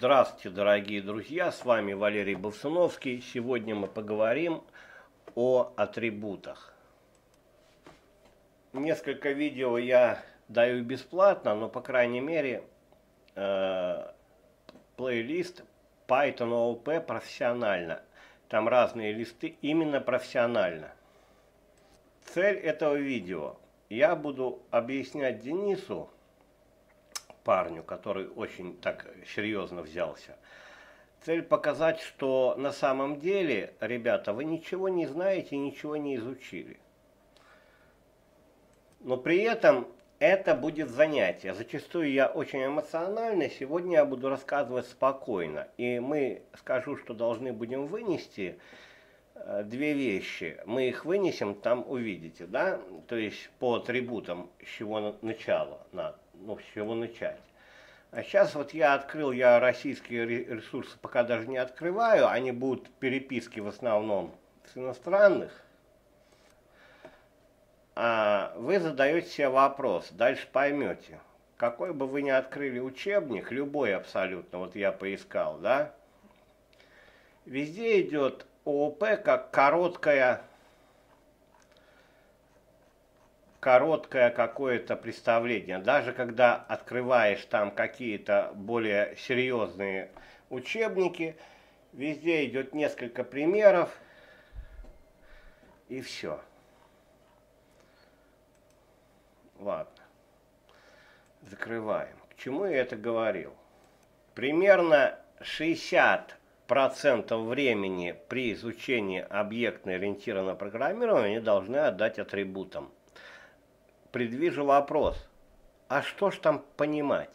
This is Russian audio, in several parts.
Здравствуйте, дорогие друзья, с вами Валерий Бовсуновский. Сегодня мы поговорим о атрибутах. Несколько видео я даю бесплатно, но по крайней мере э, плейлист Python OOP профессионально. Там разные листы именно профессионально. Цель этого видео. Я буду объяснять Денису, парню, который очень так серьезно взялся. Цель показать, что на самом деле, ребята, вы ничего не знаете, ничего не изучили. Но при этом это будет занятие. Зачастую я очень эмоциональный, сегодня я буду рассказывать спокойно. И мы, скажу, что должны будем вынести э, две вещи. Мы их вынесем, там увидите, да? То есть по атрибутам, с чего начало надо ну, с чего начать. А сейчас вот я открыл, я российские ресурсы пока даже не открываю, они будут переписки в основном с иностранных. А вы задаете себе вопрос, дальше поймете. Какой бы вы ни открыли учебник, любой абсолютно, вот я поискал, да, везде идет ООП как короткая короткое какое-то представление. Даже когда открываешь там какие-то более серьезные учебники, везде идет несколько примеров, и все. Ладно. Закрываем. К чему я это говорил? Примерно 60% времени при изучении объектно-ориентированного программирования должны отдать атрибутам предвижу вопрос. А что ж там понимать?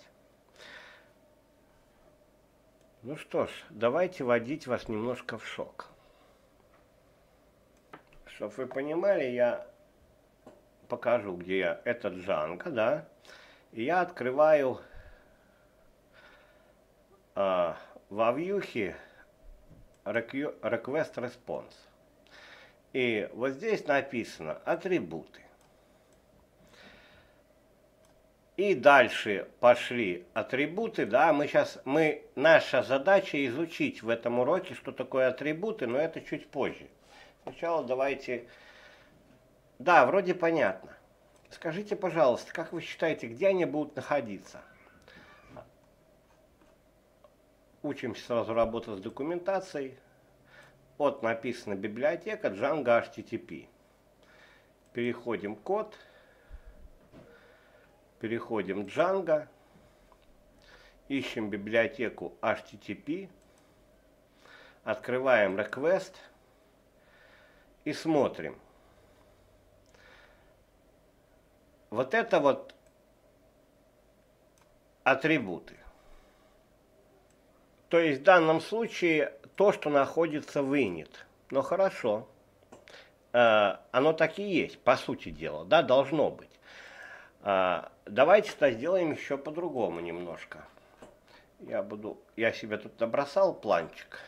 Ну что ж, давайте вводить вас немножко в шок. Чтобы вы понимали, я покажу, где я. Это Django, да? И я открываю а, во вьюхе request response. И вот здесь написано атрибуты. И дальше пошли атрибуты, да, мы сейчас, мы, наша задача изучить в этом уроке, что такое атрибуты, но это чуть позже. Сначала давайте, да, вроде понятно. Скажите, пожалуйста, как вы считаете, где они будут находиться? Учимся сразу работать с документацией. Вот написано библиотека Django HTTP. Переходим код. Переходим в Django, ищем библиотеку HTTP, открываем request и смотрим. Вот это вот атрибуты. То есть в данном случае то, что находится в init. Но хорошо. Э, оно так и есть, по сути дела, да, должно быть. А, давайте-то сделаем еще по-другому немножко. Я буду, я себе тут набросал планчик.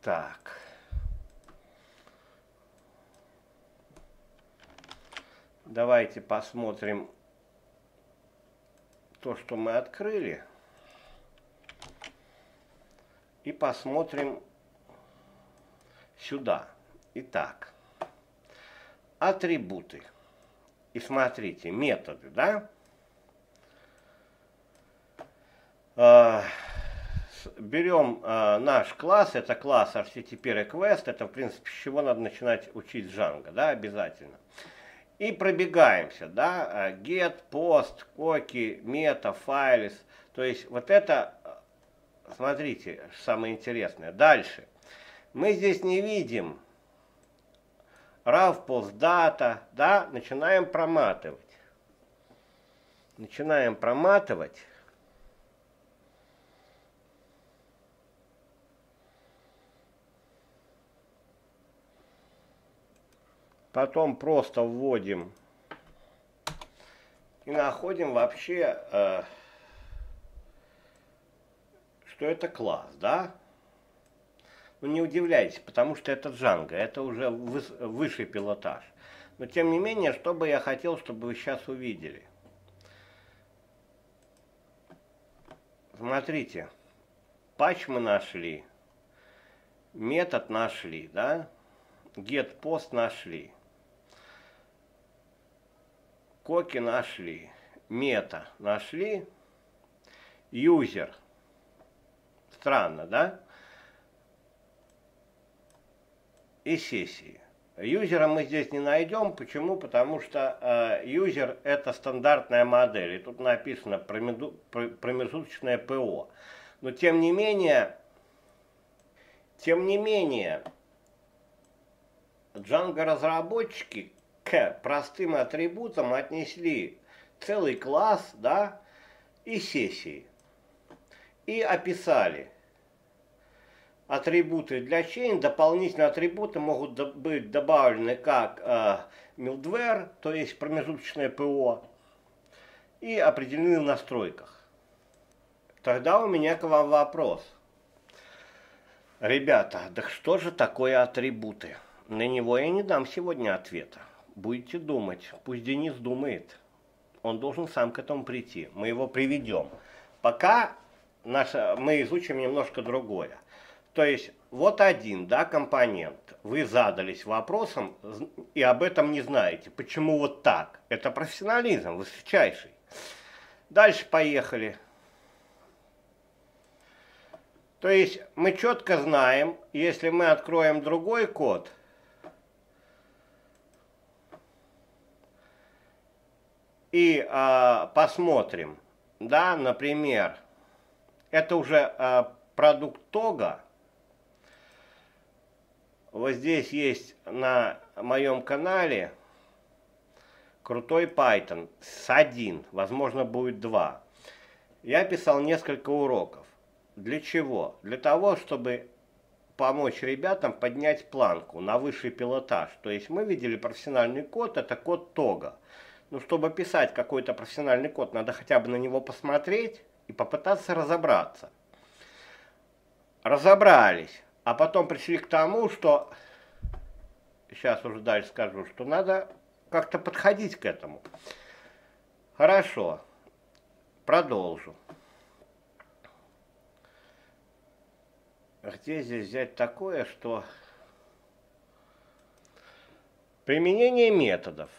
Так. Давайте посмотрим то, что мы открыли. И посмотрим сюда. Итак, атрибуты. И смотрите, методы, да? А, берем а, наш класс, это класс HTTP Request, это в принципе с чего надо начинать учить Django, да, обязательно. И пробегаемся, да, а, get, post, cookie, meta, files, то есть вот это, смотрите, самое интересное. Дальше – мы здесь не видим RAV постдата, да, начинаем проматывать. Начинаем проматывать. Потом просто вводим и находим вообще, э, что это класс, да? Ну не удивляйтесь, потому что это Джанго, это уже высший пилотаж. Но тем не менее, что бы я хотел, чтобы вы сейчас увидели. Смотрите, патч мы нашли, метод нашли, да, get-пост нашли, коки нашли, мета нашли, юзер, странно, да, и сессии. Юзера мы здесь не найдем. Почему? Потому что э, юзер это стандартная модель. И тут написано промежуточное ПО. Но тем не менее, тем не менее, Django разработчики к простым атрибутам отнесли целый класс, да, и сессии. И описали атрибуты для chain, дополнительные атрибуты могут быть добавлены как э, middleware, то есть промежуточное ПО, и определены в настройках. Тогда у меня к вам вопрос. Ребята, да что же такое атрибуты? На него я не дам сегодня ответа. Будете думать, пусть Денис думает. Он должен сам к этому прийти. Мы его приведем. Пока наше, мы изучим немножко другое. То есть вот один да, компонент. Вы задались вопросом и об этом не знаете. Почему вот так? Это профессионализм высочайший. Дальше поехали. То есть мы четко знаем, если мы откроем другой код, и а, посмотрим, да, например, это уже а, продукт тога, вот здесь есть на моем канале крутой Python с один, возможно будет два. Я писал несколько уроков. Для чего? Для того, чтобы помочь ребятам поднять планку на высший пилотаж. То есть мы видели профессиональный код, это код Тога. Но чтобы писать какой-то профессиональный код, надо хотя бы на него посмотреть и попытаться разобраться. Разобрались. А потом пришли к тому, что, сейчас уже дальше скажу, что надо как-то подходить к этому. Хорошо, продолжу. Где здесь взять такое, что применение методов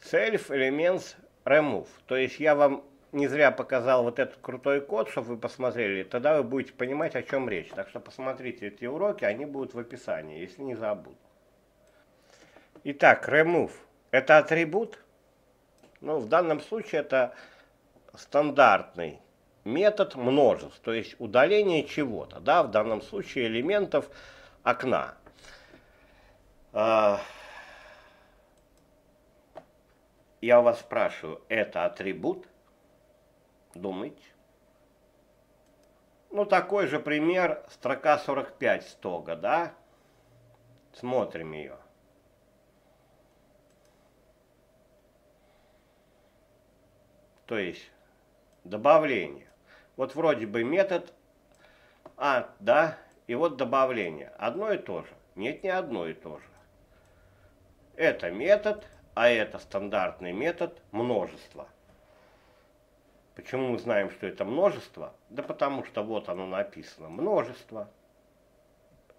self elements remove. То есть я вам не зря показал вот этот крутой код, чтобы вы посмотрели, тогда вы будете понимать, о чем речь. Так что посмотрите эти уроки, они будут в описании, если не забуду. Итак, remove – это атрибут. Ну, в данном случае это стандартный метод множеств, то есть удаление чего-то, да, в данном случае элементов окна. А, я вас спрашиваю, это атрибут? Думайте. Ну, такой же пример, строка 45 стога, да? Смотрим ее. То есть, добавление. Вот вроде бы метод, а, да, и вот добавление. Одно и то же. Нет, не одно и то же. Это метод, а это стандартный метод множества. Почему мы знаем, что это множество? Да потому что вот оно написано, множество.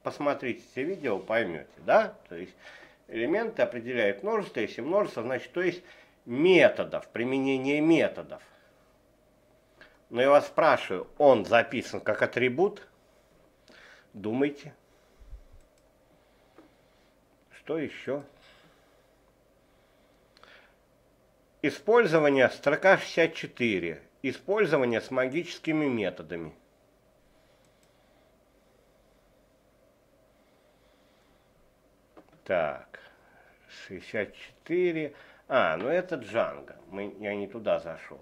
Посмотрите все видео, поймете, да? То есть элементы определяют множество, если множество, значит, то есть методов, применение методов. Но я вас спрашиваю, он записан как атрибут? Думайте. Что еще? Использование строка 64. Использование с магическими методами. Так, 64. А, ну это Джанго. Мы, я не туда зашел.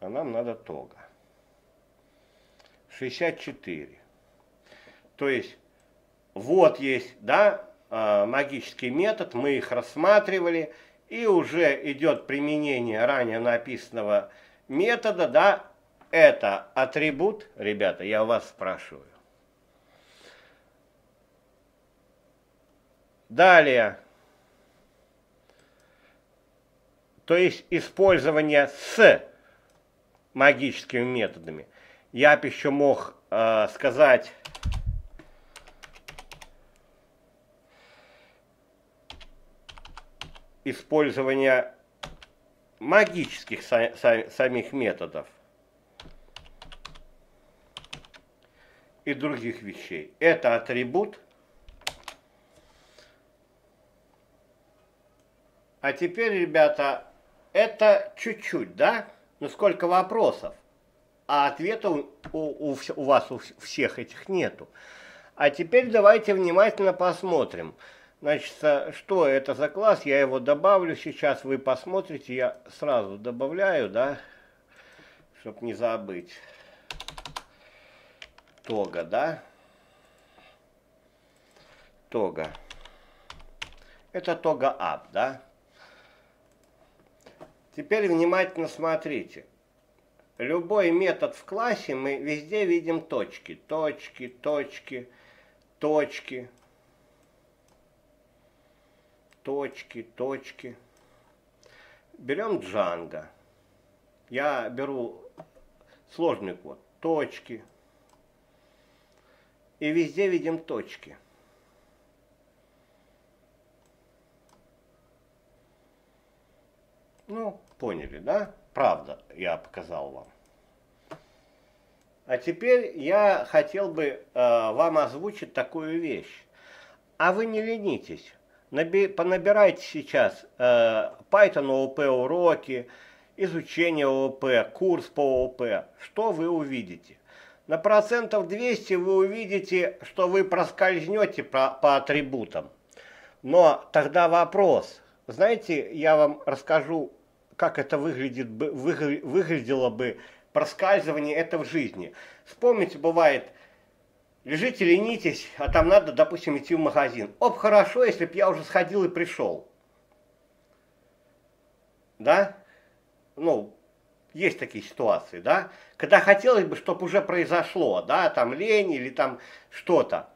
А нам надо Тога. 64. То есть, вот есть, да, магический метод, мы их рассматривали, и уже идет применение ранее написанного метода, да, это атрибут, ребята, я вас спрашиваю. Далее. То есть использование с магическими методами. Я бы еще мог э, сказать использование магических са са самих методов и других вещей. Это атрибут. А теперь, ребята, это чуть-чуть, да? Ну сколько вопросов? А ответа у, у, у вас у всех этих нету. А теперь давайте внимательно посмотрим. Значит, что это за класс? Я его добавлю сейчас, вы посмотрите. Я сразу добавляю, да, чтобы не забыть. Тога, да? Тога. Это тога ап, да? Теперь внимательно смотрите. Любой метод в классе мы везде видим точки. Точки, точки, точки точки, точки. Берем Django. Я беру сложный код. Точки. И везде видим точки. Ну, поняли, да? Правда, я показал вам. А теперь я хотел бы э, вам озвучить такую вещь. А вы не ленитесь понабирайте сейчас э, Python ООП уроки, изучение ООП, курс по ООП. Что вы увидите? На процентов 200 вы увидите, что вы проскользнете по, по атрибутам. Но тогда вопрос. Знаете, я вам расскажу, как это выглядит, выглядело бы проскальзывание это в жизни. Вспомните, бывает, Лежите, ленитесь, а там надо, допустим, идти в магазин. Оп, хорошо, если бы я уже сходил и пришел. Да? Ну, есть такие ситуации, да? Когда хотелось бы, чтобы уже произошло, да, там лень или там что-то.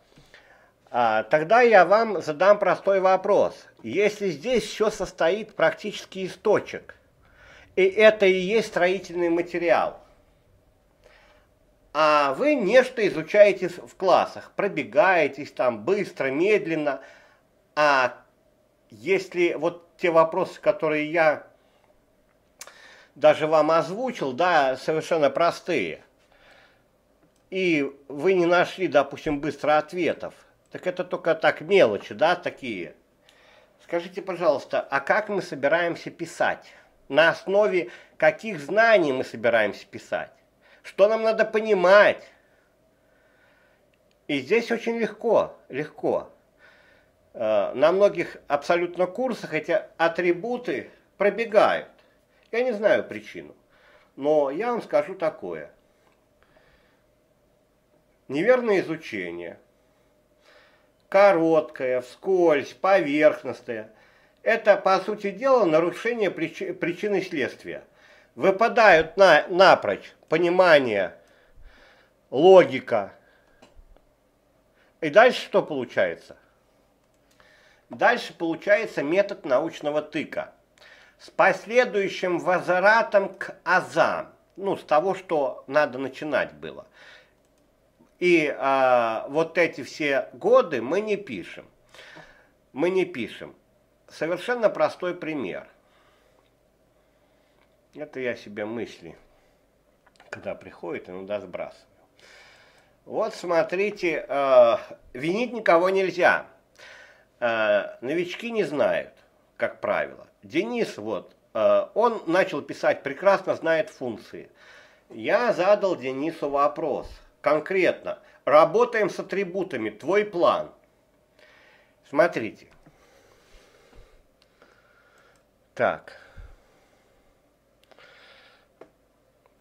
А, тогда я вам задам простой вопрос. Если здесь все состоит практически из точек, и это и есть строительный материал, а вы нечто изучаете в классах, пробегаетесь там быстро, медленно, а если вот те вопросы, которые я даже вам озвучил, да, совершенно простые, и вы не нашли, допустим, быстро ответов, так это только так мелочи, да, такие. Скажите, пожалуйста, а как мы собираемся писать? На основе каких знаний мы собираемся писать? Что нам надо понимать. И здесь очень легко, легко. Э, на многих абсолютно курсах эти атрибуты пробегают. Я не знаю причину, но я вам скажу такое. Неверное изучение, короткое, вскользь, поверхностное – это, по сути дела, нарушение причины следствия – выпадают на, напрочь понимание, логика. И дальше что получается? Дальше получается метод научного тыка с последующим возвратом к азам, ну, с того, что надо начинать было. И а, вот эти все годы мы не пишем. Мы не пишем. Совершенно простой пример. Это я себе мысли, когда приходит, иногда сбрасываю. Вот смотрите, э, винить никого нельзя. Э, новички не знают, как правило. Денис, вот, э, он начал писать, прекрасно знает функции. Я задал Денису вопрос. Конкретно, работаем с атрибутами, твой план. Смотрите. Так.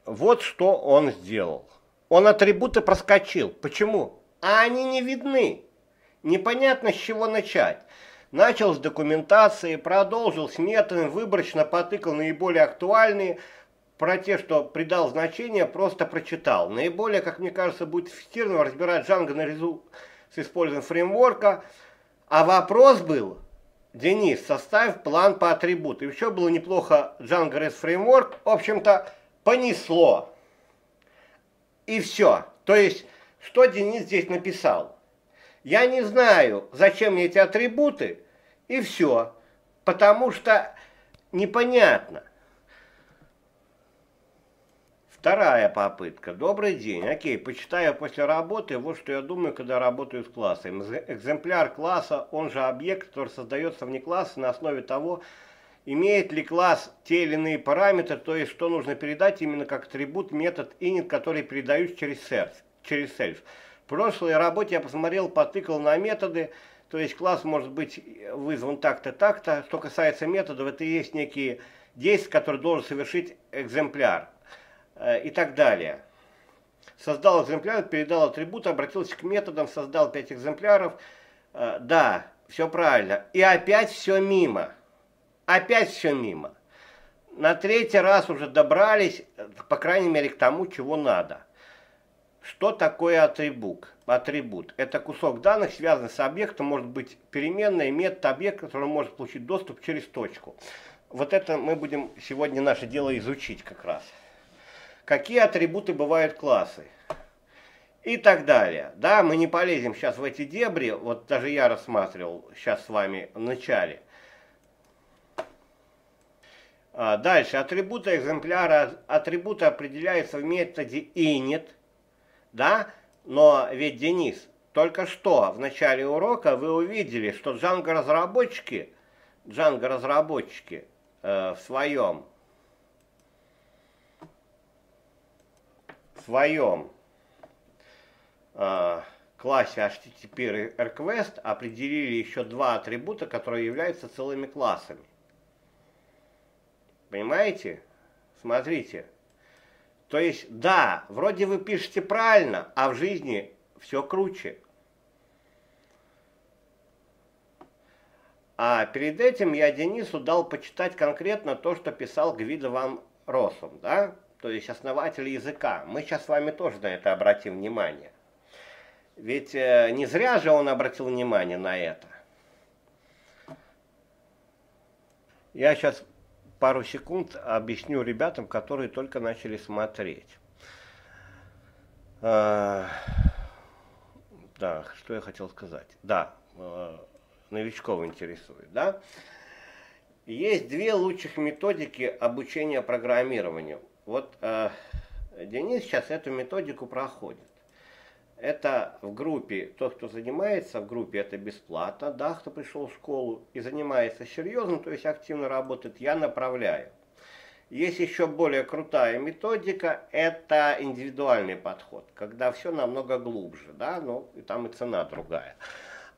Вот что он сделал. Он атрибуты проскочил. Почему? А они не видны. Непонятно, с чего начать. Начал с документации, продолжил с методом, выборочно потыкал наиболее актуальные, про те, что придал значение, просто прочитал. Наиболее, как мне кажется, будет эффективно разбирать Django наряду с использованием фреймворка, А вопрос был, Денис, составь план по атрибуту. Еще было неплохо Django REST Framework. В общем-то, понесло. И все. То есть, что Денис здесь написал? Я не знаю, зачем мне эти атрибуты, и все. Потому что непонятно. Вторая попытка. Добрый день. Окей, почитаю после работы. Вот что я думаю, когда работаю с классом. Экземпляр класса, он же объект, который создается вне класса на основе того, имеет ли класс те или иные параметры, то есть что нужно передать именно как атрибут, метод init, который передают через self. Через self. В прошлой работе я посмотрел, потыкал на методы, то есть класс может быть вызван так-то, так-то. Что касается методов, это и есть некие действия, которые должен совершить экземпляр. Э, и так далее. Создал экземпляр, передал атрибут, обратился к методам, создал 5 экземпляров. Э, да, все правильно. И опять все мимо. Опять все мимо. На третий раз уже добрались, по крайней мере, к тому, чего надо. Что такое атрибут? Атрибут – это кусок данных, связанный с объектом, может быть переменная, метод объект, который может получить доступ через точку. Вот это мы будем сегодня наше дело изучить как раз какие атрибуты бывают классы и так далее. Да, мы не полезем сейчас в эти дебри, вот даже я рассматривал сейчас с вами в начале. А, дальше, атрибуты экземпляра, атрибуты определяются в методе init, да, но ведь, Денис, только что в начале урока вы увидели, что Django разработчики, Django разработчики э, в своем своем э, классе HTTP request определили еще два атрибута, которые являются целыми классами. Понимаете? Смотрите. То есть, да, вроде вы пишете правильно, а в жизни все круче. А перед этим я Денису дал почитать конкретно то, что писал Гвида Ван Росом, да? то есть основатель языка. Мы сейчас с вами тоже на это обратим внимание. Ведь э, не зря же он обратил внимание на это. Я сейчас пару секунд объясню ребятам, которые только начали смотреть. А, да, что я хотел сказать. Да, э, новичков интересует, да? Есть две лучших методики обучения программированию. Вот э, Денис сейчас эту методику проходит. Это в группе, тот, кто занимается в группе, это бесплатно, да, кто пришел в школу и занимается серьезно, то есть активно работает, я направляю. Есть еще более крутая методика, это индивидуальный подход, когда все намного глубже, да, ну и там и цена другая.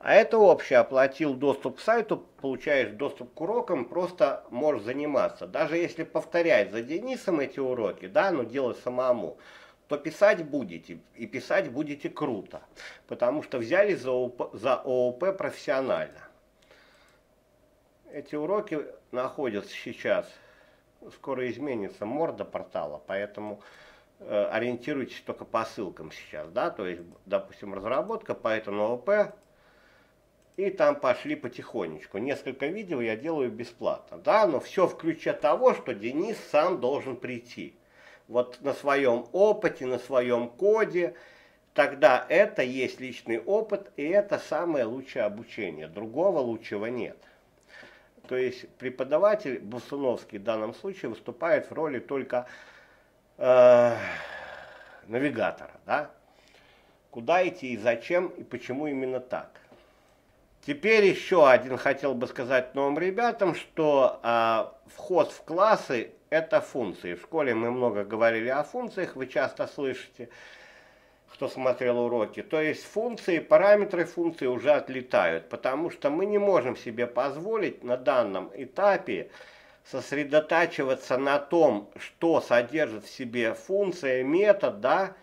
А это общее, оплатил доступ к сайту, получаешь доступ к урокам, просто можешь заниматься. Даже если повторять за Денисом эти уроки, да, но делать самому, то писать будете, и писать будете круто, потому что взяли за ООП, за ООП профессионально. Эти уроки находятся сейчас, скоро изменится морда портала, поэтому э, ориентируйтесь только по ссылкам сейчас, да, то есть, допустим, разработка, поэтому ООП, и там пошли потихонечку. Несколько видео я делаю бесплатно, да, но все в того, что Денис сам должен прийти. Вот на своем опыте, на своем коде, тогда это есть личный опыт, и это самое лучшее обучение. Другого лучшего нет. То есть преподаватель Бусуновский в данном случае выступает в роли только э, навигатора, да? Куда идти и зачем, и почему именно так. Теперь еще один хотел бы сказать новым ребятам, что а, вход в классы – это функции. В школе мы много говорили о функциях, вы часто слышите, кто смотрел уроки. То есть функции, параметры функции уже отлетают, потому что мы не можем себе позволить на данном этапе сосредотачиваться на том, что содержит в себе функция, метод, да,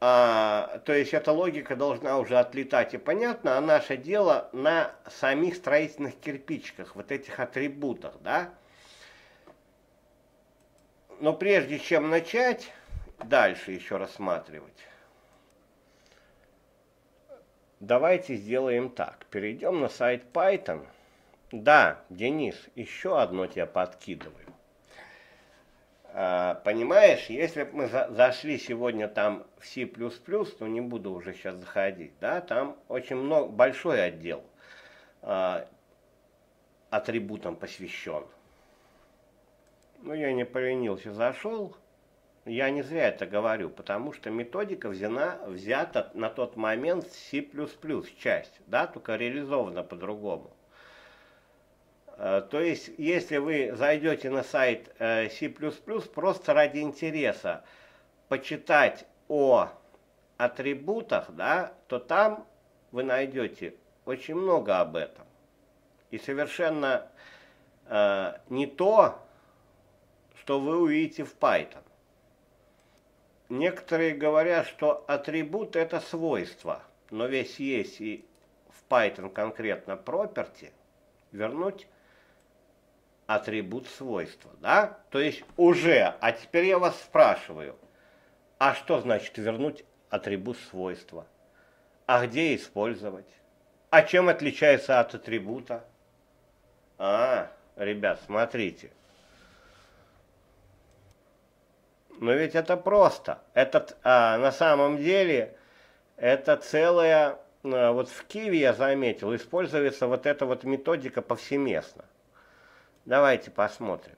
а, то есть эта логика должна уже отлетать и понятно, а наше дело на самих строительных кирпичиках, вот этих атрибутах, да. Но прежде чем начать дальше еще рассматривать, давайте сделаем так. Перейдем на сайт Python. Да, Денис, еще одно тебе подкидываю. А, понимаешь, если бы мы за, зашли сегодня там в C++, то не буду уже сейчас заходить, да, там очень много, большой отдел а, атрибутам посвящен. Ну, я не поленился, зашел. Я не зря это говорю, потому что методика взята, взята на тот момент C++ часть, да, только реализована по-другому. Э, то есть, если вы зайдете на сайт э, C++ просто ради интереса почитать о атрибутах, да, то там вы найдете очень много об этом. И совершенно э, не то, что вы увидите в Python. Некоторые говорят, что атрибут это свойство, но весь есть и в Python конкретно property, вернуть атрибут свойства, да? То есть уже, а теперь я вас спрашиваю, а что значит вернуть атрибут свойства? А где использовать? А чем отличается от атрибута? А, ребят, смотрите. Но ведь это просто. Это а, на самом деле это целая, а, вот в Киеве я заметил, используется вот эта вот методика повсеместно. Давайте посмотрим.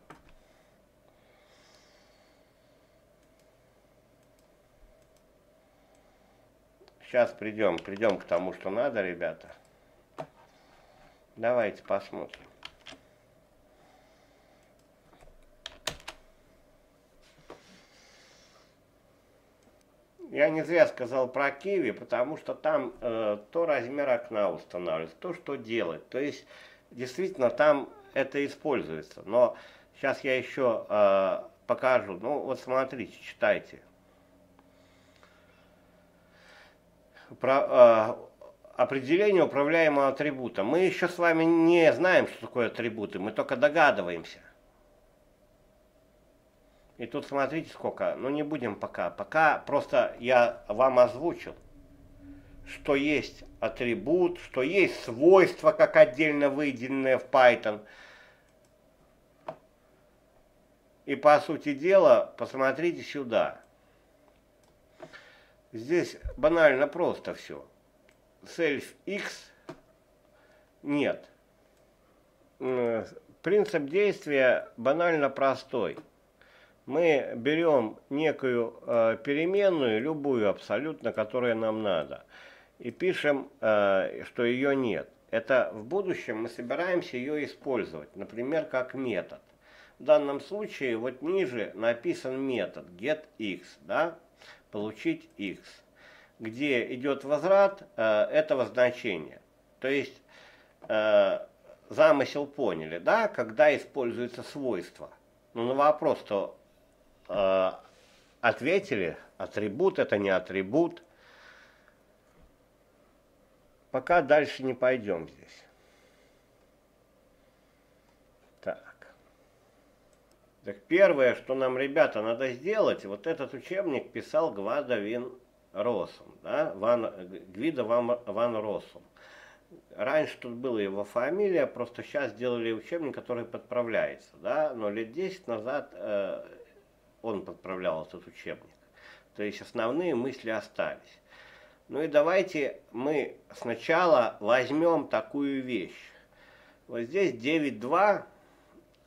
Сейчас придем, придем к тому, что надо, ребята. Давайте посмотрим. Я не зря сказал про Киви, потому что там э, то размер окна устанавливается, то, что делать. То есть, действительно, там это используется. Но сейчас я еще э, покажу. Ну, вот смотрите, читайте. Про, э, определение управляемого атрибута. Мы еще с вами не знаем, что такое атрибуты, мы только догадываемся. И тут смотрите сколько, ну не будем пока, пока просто я вам озвучил, что есть атрибут, что есть свойство, как отдельно выделенное в Python – И по сути дела, посмотрите сюда. Здесь банально просто все. Self x нет. Принцип действия банально простой. Мы берем некую э, переменную, любую абсолютно, которая нам надо, и пишем, э, что ее нет. Это в будущем мы собираемся ее использовать, например, как метод. В данном случае вот ниже написан метод getX, да, получить x, где идет возврат э, этого значения. То есть э, замысел поняли, да, когда используется свойство. Ну, на вопрос, то э, ответили, атрибут это не атрибут. Пока дальше не пойдем здесь. Так первое, что нам, ребята, надо сделать, вот этот учебник писал Гвада Вин Росум, да, Ван, Гвида Ван, Ван Росум. Раньше тут была его фамилия, просто сейчас сделали учебник, который подправляется, да, но лет 10 назад э, он подправлял этот учебник. То есть основные мысли остались. Ну и давайте мы сначала возьмем такую вещь. Вот здесь 9.2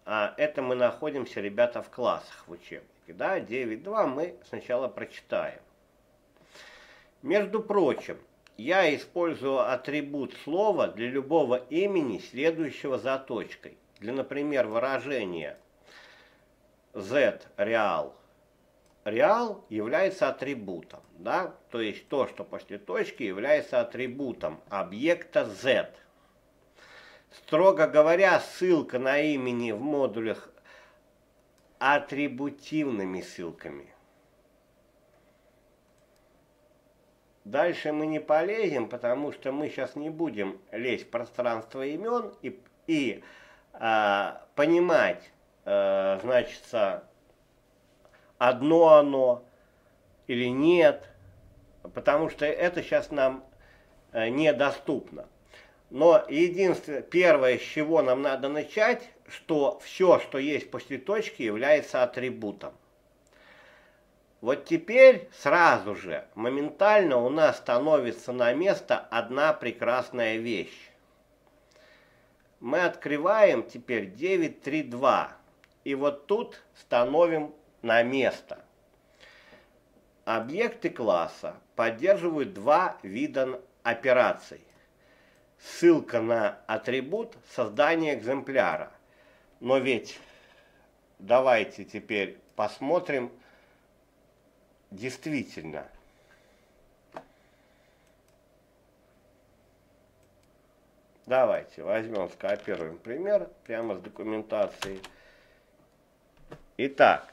а это мы находимся, ребята, в классах в учебнике. Да, 9.2 мы сначала прочитаем. Между прочим, я использую атрибут слова для любого имени, следующего за точкой. Для, например, выражения z реал. Реал является атрибутом, да, то есть то, что после точки является атрибутом объекта z. Строго говоря, ссылка на имени в модулях атрибутивными ссылками. Дальше мы не полезем, потому что мы сейчас не будем лезть в пространство имен и, и а, понимать, а, значится, одно оно или нет, потому что это сейчас нам э, недоступно. Но единственное, первое, с чего нам надо начать, что все, что есть после точки, является атрибутом. Вот теперь сразу же, моментально у нас становится на место одна прекрасная вещь. Мы открываем теперь 9.3.2 и вот тут становим на место. Объекты класса поддерживают два вида операций. Ссылка на атрибут создания экземпляра. Но ведь давайте теперь посмотрим, действительно, Давайте возьмем, скопируем пример прямо с документацией. Итак,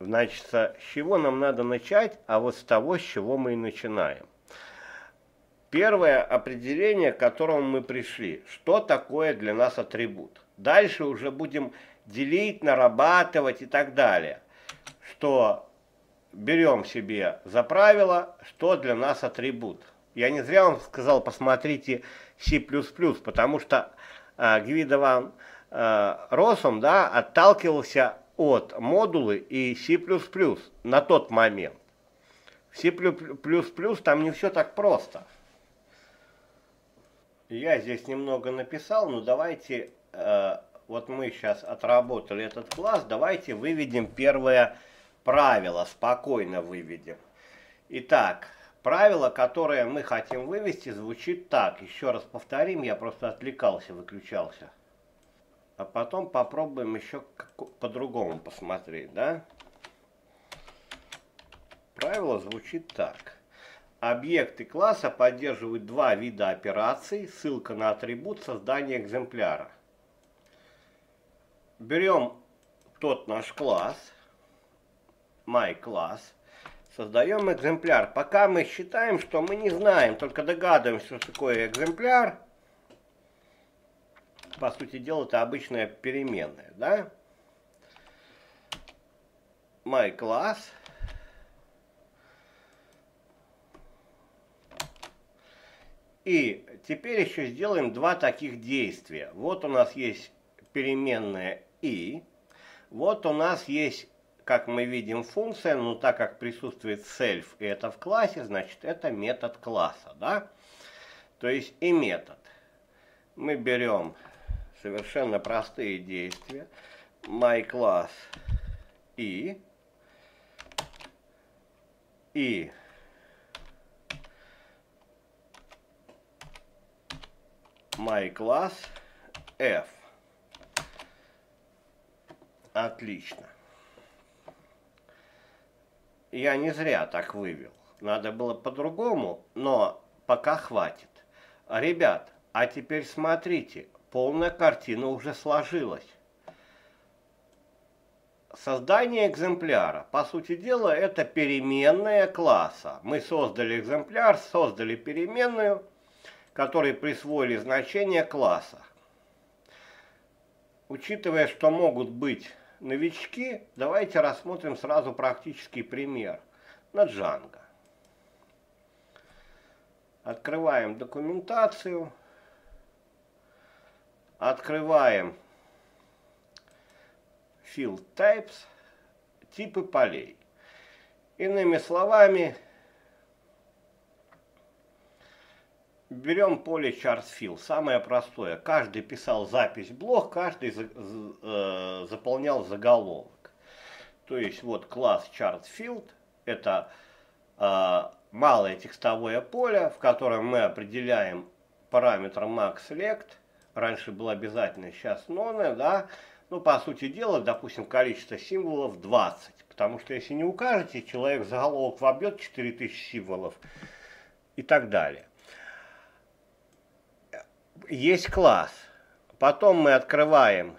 значит, с чего нам надо начать, а вот с того, с чего мы и начинаем. Первое определение, к которому мы пришли. Что такое для нас атрибут? Дальше уже будем делить, нарабатывать и так далее. Что берем себе за правило, что для нас атрибут. Я не зря вам сказал, посмотрите C++, потому что э, Гвида ван э, Росом да, отталкивался от модулы и C++ на тот момент. В C++ там не все так просто. Я здесь немного написал, но давайте, э, вот мы сейчас отработали этот класс, давайте выведем первое правило, спокойно выведем. Итак, правило, которое мы хотим вывести, звучит так. Еще раз повторим, я просто отвлекался, выключался. А потом попробуем еще по-другому посмотреть, да? Правило звучит так. Объекты класса поддерживают два вида операций, ссылка на атрибут создания экземпляра. Берем тот наш класс, myClass, создаем экземпляр. Пока мы считаем, что мы не знаем, только догадываемся, что такое экземпляр. По сути дела, это обычная переменная, да? myClass. И теперь еще сделаем два таких действия. Вот у нас есть переменная и. Вот у нас есть как мы видим, функция, но так как присутствует self и это в классе, значит это метод класса, да? То есть и метод. Мы берем совершенно простые действия. MyClass и и MyClass F. Отлично я не зря так вывел. Надо было по-другому, но пока хватит. Ребят, а теперь смотрите, полная картина уже сложилась. Создание экземпляра, по сути дела, это переменная класса. Мы создали экземпляр, создали переменную, которой присвоили значение класса. Учитывая, что могут быть новички, давайте рассмотрим сразу практический пример на Django. Открываем документацию, открываем field types, типы полей. Иными словами, Берем поле ChartFill, самое простое. Каждый писал запись блок, каждый за, э, заполнял заголовок. То есть вот класс ChartField, это э, малое текстовое поле, в котором мы определяем параметр MaxSelect. Раньше было обязательно, сейчас none, да. Ну, по сути дела, допустим, количество символов 20. Потому что если не укажете, человек заголовок вобьет 4000 символов и так далее есть класс. Потом мы открываем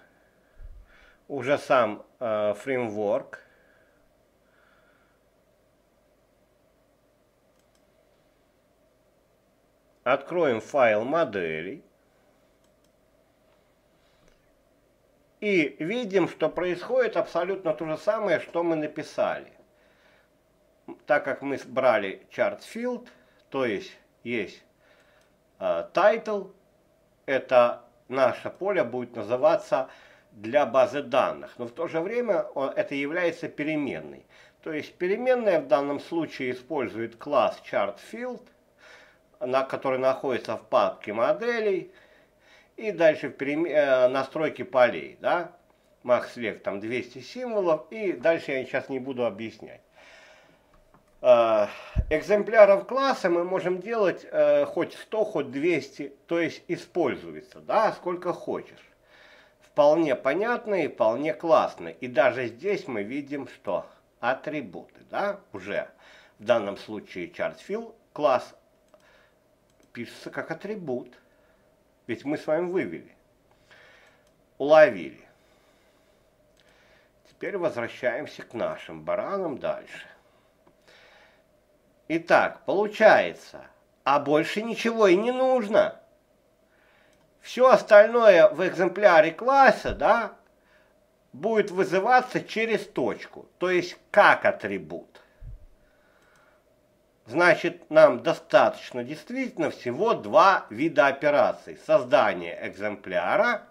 уже сам э, фреймворк. Откроем файл моделей. И видим, что происходит абсолютно то же самое, что мы написали. Так как мы брали chart field, то есть есть э, title, это наше поле будет называться для базы данных, но в то же время это является переменной. То есть переменная в данном случае использует класс ChartField, на, который находится в папке моделей, и дальше в перем... э, настройки полей, да, MaxLeg там 200 символов, и дальше я сейчас не буду объяснять. Э, экземпляров класса мы можем делать э, хоть 100, хоть 200, то есть используется, да, сколько хочешь. Вполне понятно и вполне классно. И даже здесь мы видим, что атрибуты, да, уже в данном случае ChartFill класс пишется как атрибут. Ведь мы с вами вывели, уловили. Теперь возвращаемся к нашим баранам дальше. Итак, получается, а больше ничего и не нужно. Все остальное в экземпляре класса, да, будет вызываться через точку, то есть как атрибут. Значит, нам достаточно действительно всего два вида операций. Создание экземпляра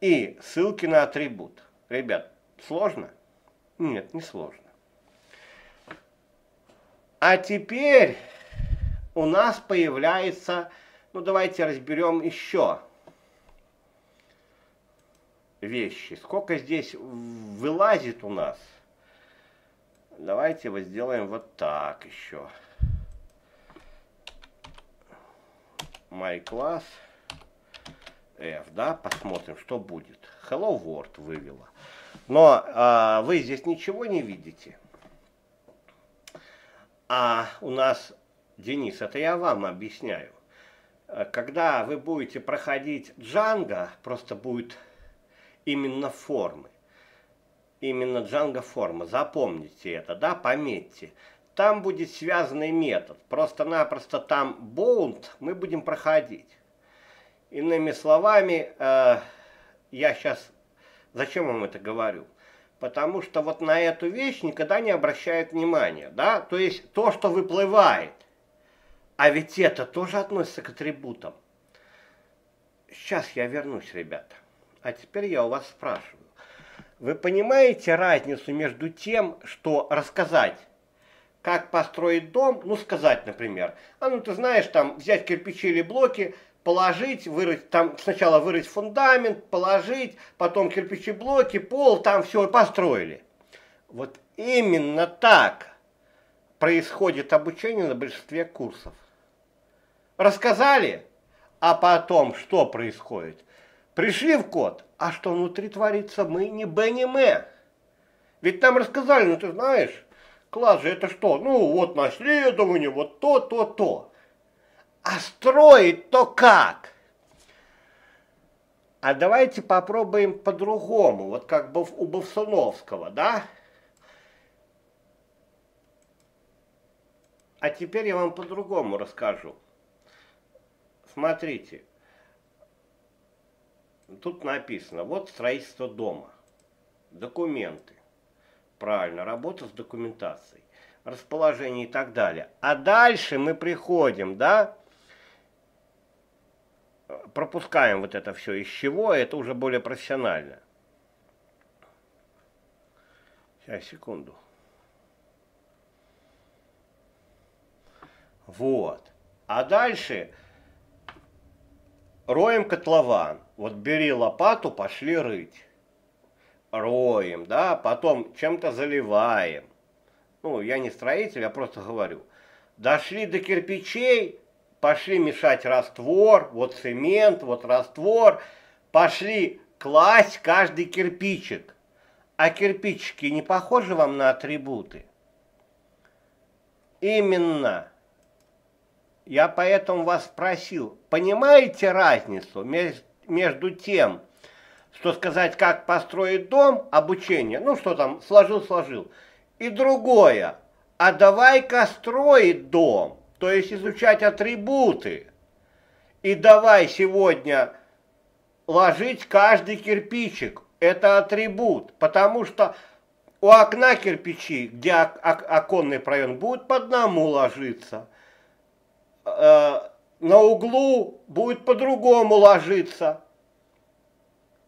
и ссылки на атрибут. Ребят, сложно? Нет, не сложно. А теперь у нас появляется, ну давайте разберем еще вещи. Сколько здесь вылазит у нас? Давайте вот сделаем вот так еще. My class F, да, посмотрим, что будет. Hello World вывела. Но а, вы здесь ничего не видите. А у нас, Денис, это я вам объясняю. Э, когда вы будете проходить Django, просто будет именно формы. Именно Django форма. Запомните это, да, пометьте. Там будет связанный метод. Просто-напросто там bound мы будем проходить. Иными словами, э, я сейчас... Зачем вам это говорю? потому что вот на эту вещь никогда не обращают внимания, да, то есть то, что выплывает, а ведь это тоже относится к атрибутам. Сейчас я вернусь, ребята. А теперь я у вас спрашиваю. Вы понимаете разницу между тем, что рассказать, как построить дом, ну сказать, например, а ну ты знаешь, там взять кирпичи или блоки, положить, вырыть, там сначала вырыть фундамент, положить, потом кирпичи блоки, пол, там все построили. Вот именно так происходит обучение на большинстве курсов. Рассказали, а потом что происходит? Пришли в код, а что внутри творится, мы не Б, не М. Ведь нам рассказали, ну ты знаешь, класс же это что? Ну вот наследование, вот то, то, то. А строить то как? А давайте попробуем по-другому, вот как бы у Бовсуновского, да? А теперь я вам по-другому расскажу. Смотрите, тут написано, вот строительство дома, документы, правильно, работа с документацией, расположение и так далее. А дальше мы приходим, да, пропускаем вот это все из чего, это уже более профессионально. Сейчас, секунду. Вот. А дальше роем котлован. Вот бери лопату, пошли рыть. Роем, да, потом чем-то заливаем. Ну, я не строитель, я просто говорю. Дошли до кирпичей, пошли мешать раствор, вот цемент, вот раствор, пошли класть каждый кирпичик. А кирпичики не похожи вам на атрибуты? Именно. Я поэтому вас спросил, понимаете разницу между тем, что сказать, как построить дом, обучение, ну что там, сложил-сложил, и другое, а давай-ка строить дом то есть изучать атрибуты. И давай сегодня ложить каждый кирпичик. Это атрибут, потому что у окна кирпичи, где оконный проем, будет по одному ложиться. Э, на углу будет по-другому ложиться.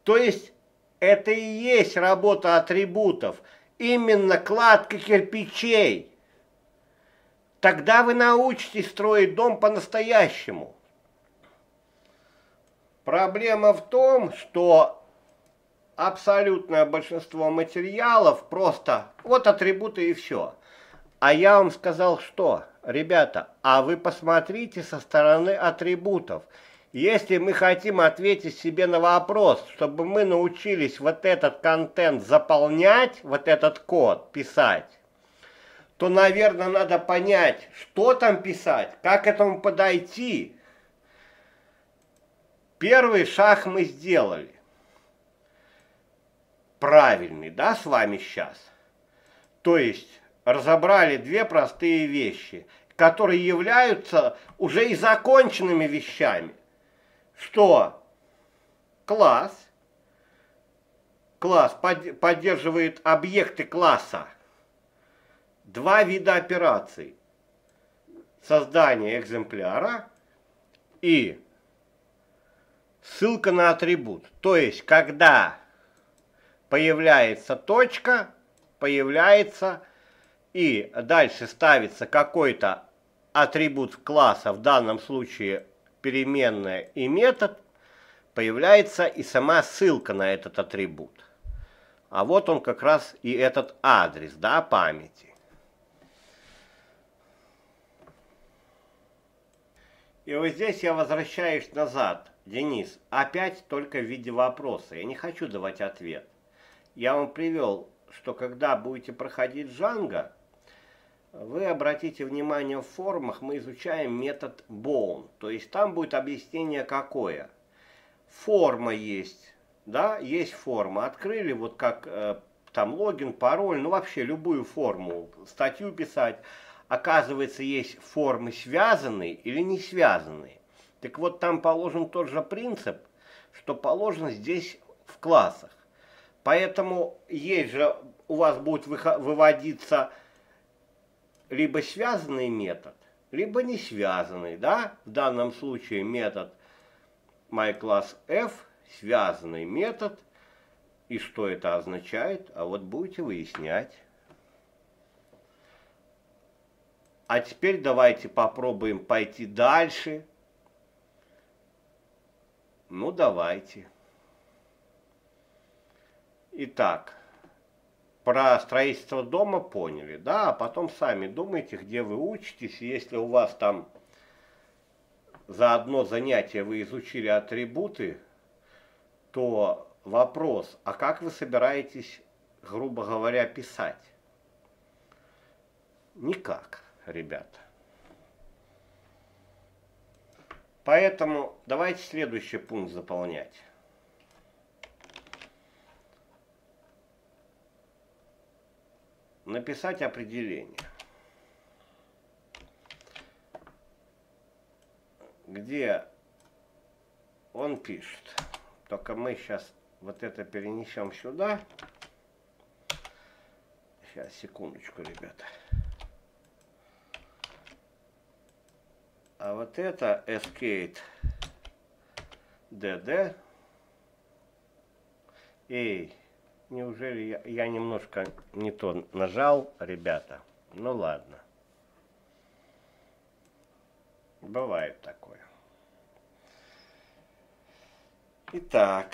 То есть это и есть работа атрибутов, именно кладка кирпичей. Тогда вы научитесь строить дом по-настоящему. Проблема в том, что абсолютное большинство материалов просто вот атрибуты и все. А я вам сказал что? Ребята, а вы посмотрите со стороны атрибутов. Если мы хотим ответить себе на вопрос, чтобы мы научились вот этот контент заполнять, вот этот код писать, то, наверное, надо понять, что там писать, как к этому подойти. Первый шаг мы сделали. Правильный, да, с вами сейчас? То есть разобрали две простые вещи, которые являются уже и законченными вещами. Что класс, класс поддерживает объекты класса, два вида операций. Создание экземпляра и ссылка на атрибут. То есть, когда появляется точка, появляется и дальше ставится какой-то атрибут класса, в данном случае переменная и метод, появляется и сама ссылка на этот атрибут. А вот он как раз и этот адрес, да, памяти. И вот здесь я возвращаюсь назад. Денис, опять только в виде вопроса. Я не хочу давать ответ. Я вам привел, что когда будете проходить Django, вы обратите внимание в формах, мы изучаем метод Bone. То есть там будет объяснение какое. Форма есть, да, есть форма. Открыли вот как э, там логин, пароль, ну вообще любую форму, статью писать оказывается, есть формы связанные или не связанные. Так вот, там положен тот же принцип, что положен здесь в классах. Поэтому есть же, у вас будет выводиться либо связанный метод, либо не связанный, да? В данном случае метод myClassF, связанный метод. И что это означает? А вот будете выяснять. А теперь давайте попробуем пойти дальше. Ну, давайте. Итак, про строительство дома поняли, да? А потом сами думайте, где вы учитесь. Если у вас там за одно занятие вы изучили атрибуты, то вопрос, а как вы собираетесь, грубо говоря, писать? Никак ребята. Поэтому давайте следующий пункт заполнять. Написать определение. Где он пишет. Только мы сейчас вот это перенесем сюда. Сейчас, секундочку, ребята. А вот это Escape DD. Эй, неужели я, я немножко не то нажал, ребята? Ну ладно. Бывает такое. Итак,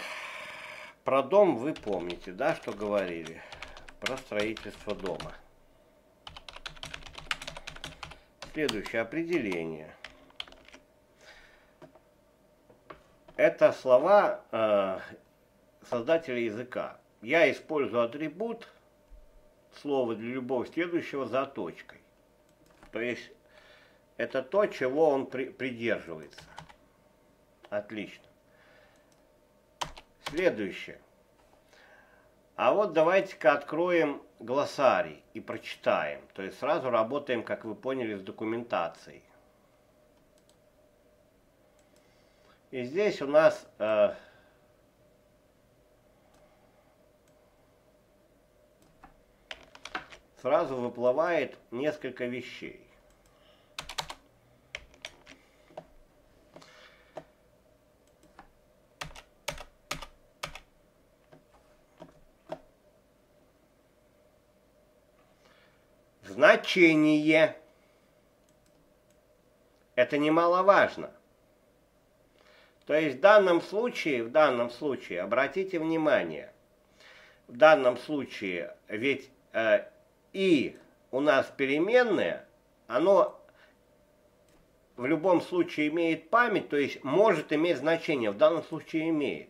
про дом вы помните, да, что говорили? Про строительство дома. Следующее определение – Это слова э, создателя языка. Я использую атрибут слова для любого следующего за точкой. То есть это то, чего он при, придерживается. Отлично. Следующее. А вот давайте-ка откроем глоссарий и прочитаем. То есть сразу работаем, как вы поняли, с документацией. И здесь у нас э, сразу выплывает несколько вещей. Значение. Это немаловажно. То есть в данном случае, в данном случае, обратите внимание, в данном случае ведь э, и у нас переменное, оно в любом случае имеет память, то есть может иметь значение, в данном случае имеет.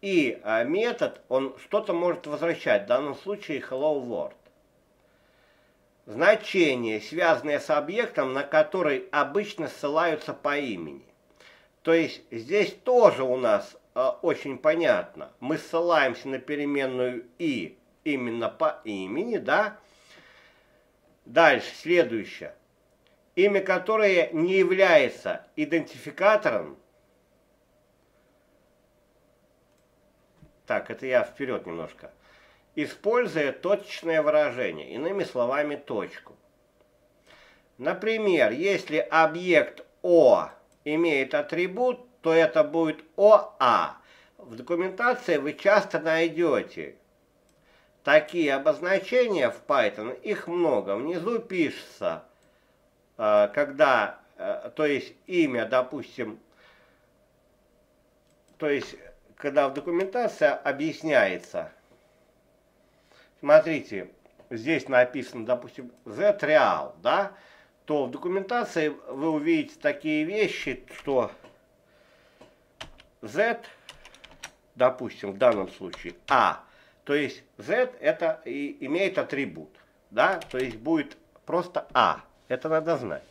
И а, метод, он что-то может возвращать, в данном случае hello world. Значение, связанное с объектом, на который обычно ссылаются по имени. То есть здесь тоже у нас а, очень понятно. Мы ссылаемся на переменную и именно по имени, да? Дальше, следующее имя которое не является идентификатором. Так, это я вперед немножко. Используя точечное выражение, иными словами, точку. Например, если объект О имеет атрибут, то это будет ОА. В документации вы часто найдете такие обозначения в Python, их много. Внизу пишется Э, когда, э, то есть имя, допустим, то есть когда в документации объясняется, смотрите, здесь написано, допустим, Z-Real, да, то в документации вы увидите такие вещи, что Z, допустим, в данном случае, А, то есть Z это и имеет атрибут, да, то есть будет просто А. Это надо знать.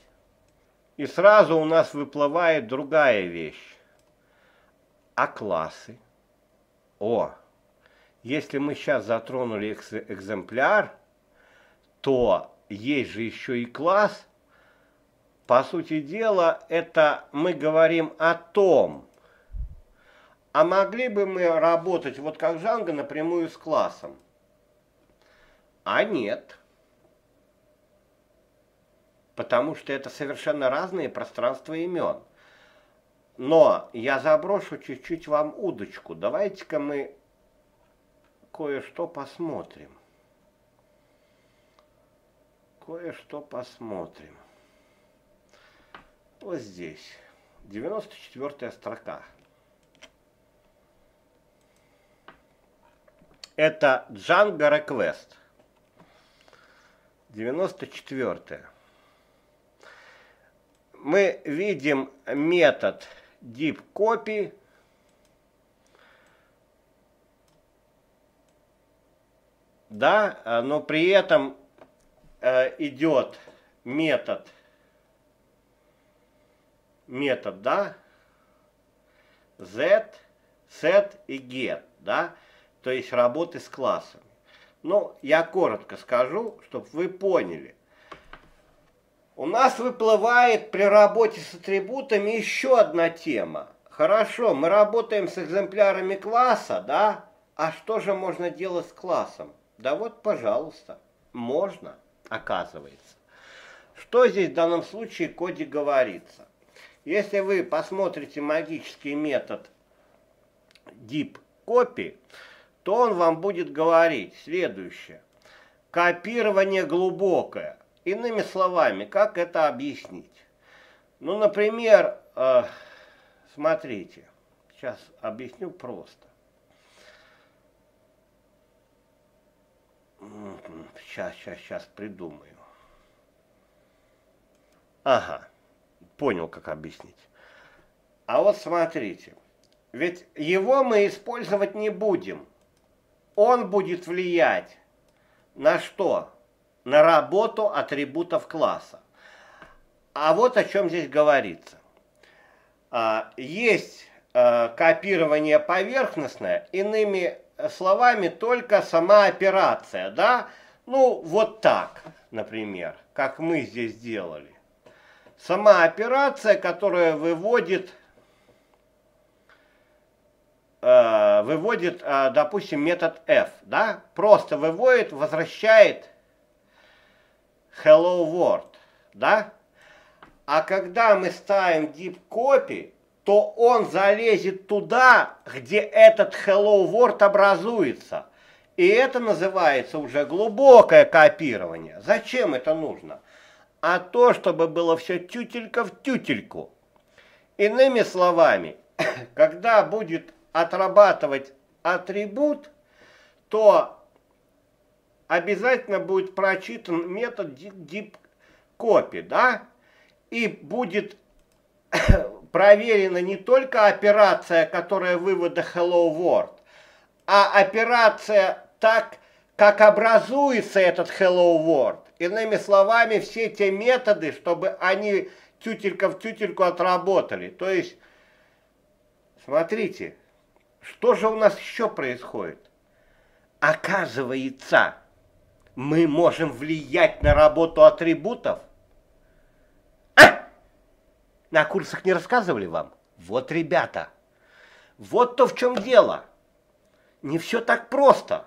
И сразу у нас выплывает другая вещь. А классы? О, если мы сейчас затронули экземпляр, то есть же еще и класс. По сути дела, это мы говорим о том, а могли бы мы работать вот как Джанго напрямую с классом? А нет потому что это совершенно разные пространства имен. Но я заброшу чуть-чуть вам удочку. Давайте-ка мы кое-что посмотрим. Кое-что посмотрим. Вот здесь. 94 строка. Это Django Request. 94 мы видим метод deepcopy, да, но при этом э, идет метод, метод, да, z, set и get, да, то есть работы с классами. Ну, я коротко скажу, чтобы вы поняли. У нас выплывает при работе с атрибутами еще одна тема. Хорошо, мы работаем с экземплярами класса, да? А что же можно делать с классом? Да вот, пожалуйста, можно, оказывается. Что здесь в данном случае коде говорится? Если вы посмотрите магический метод deep copy, то он вам будет говорить следующее. Копирование глубокое – Иными словами, как это объяснить? Ну, например, э, смотрите, сейчас объясню просто. Сейчас, сейчас, сейчас придумаю. Ага, понял, как объяснить. А вот смотрите, ведь его мы использовать не будем. Он будет влиять на что? на работу атрибутов класса. А вот о чем здесь говорится. А, есть а, копирование поверхностное, иными словами, только сама операция, да? Ну, вот так, например, как мы здесь сделали. Сама операция, которая выводит, э, выводит, э, допустим, метод f, да? Просто выводит, возвращает hello world, да? А когда мы ставим deep copy, то он залезет туда, где этот hello world образуется. И это называется уже глубокое копирование. Зачем это нужно? А то, чтобы было все тютелька в тютельку. Иными словами, когда будет отрабатывать атрибут, то обязательно будет прочитан метод deep да? И будет проверена не только операция, которая вывода hello world, а операция так, как образуется этот hello world. Иными словами, все те методы, чтобы они тютелька в тютельку отработали. То есть, смотрите, что же у нас еще происходит? Оказывается, мы можем влиять на работу атрибутов. А! На курсах не рассказывали вам? Вот, ребята, вот то, в чем дело. Не все так просто.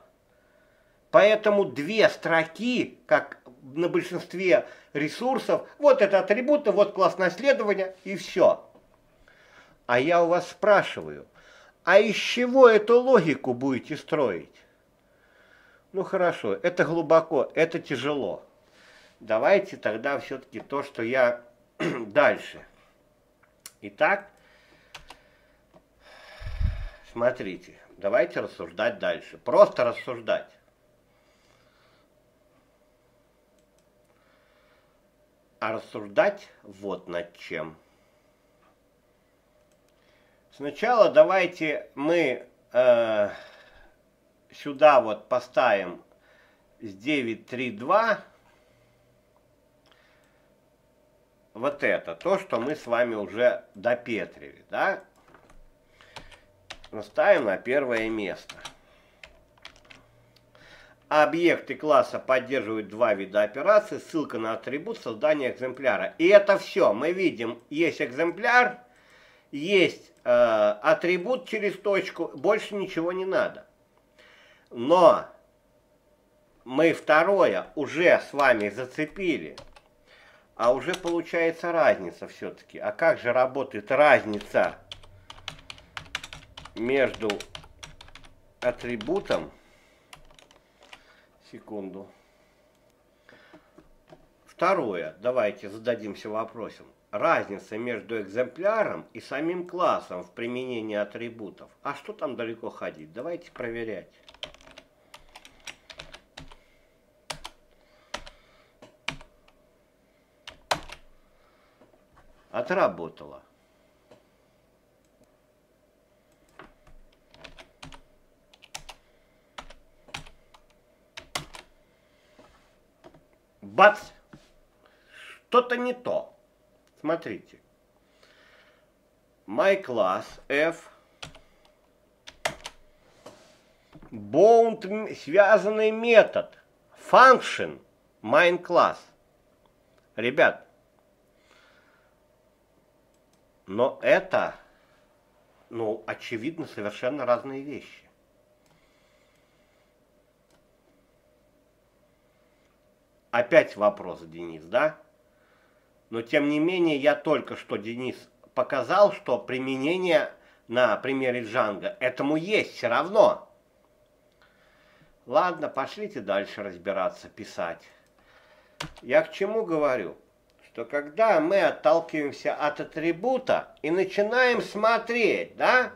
Поэтому две строки, как на большинстве ресурсов, вот это атрибуты, вот класс наследования и все. А я у вас спрашиваю, а из чего эту логику будете строить? Ну хорошо, это глубоко, это тяжело. Давайте тогда все-таки то, что я дальше. Итак, смотрите, давайте рассуждать дальше. Просто рассуждать. А рассуждать вот над чем. Сначала давайте мы э, сюда вот поставим с 9.3.2 вот это, то, что мы с вами уже допетрили, да? Ставим на первое место. Объекты класса поддерживают два вида операций, ссылка на атрибут создания экземпляра. И это все. Мы видим, есть экземпляр, есть э, атрибут через точку, больше ничего не надо. Но мы второе уже с вами зацепили, а уже получается разница все-таки. А как же работает разница между атрибутом Секунду. Второе. Давайте зададимся вопросом. Разница между экземпляром и самим классом в применении атрибутов. А что там далеко ходить? Давайте проверять. Отработало. бац, что-то не то. Смотрите. My class F bound связанный метод function main class. Ребят, но это, ну, очевидно, совершенно разные вещи. Опять вопрос, Денис, да? Но тем не менее, я только что, Денис, показал, что применение на примере Джанга этому есть все равно. Ладно, пошлите дальше разбираться, писать. Я к чему говорю? Что когда мы отталкиваемся от атрибута и начинаем смотреть, да,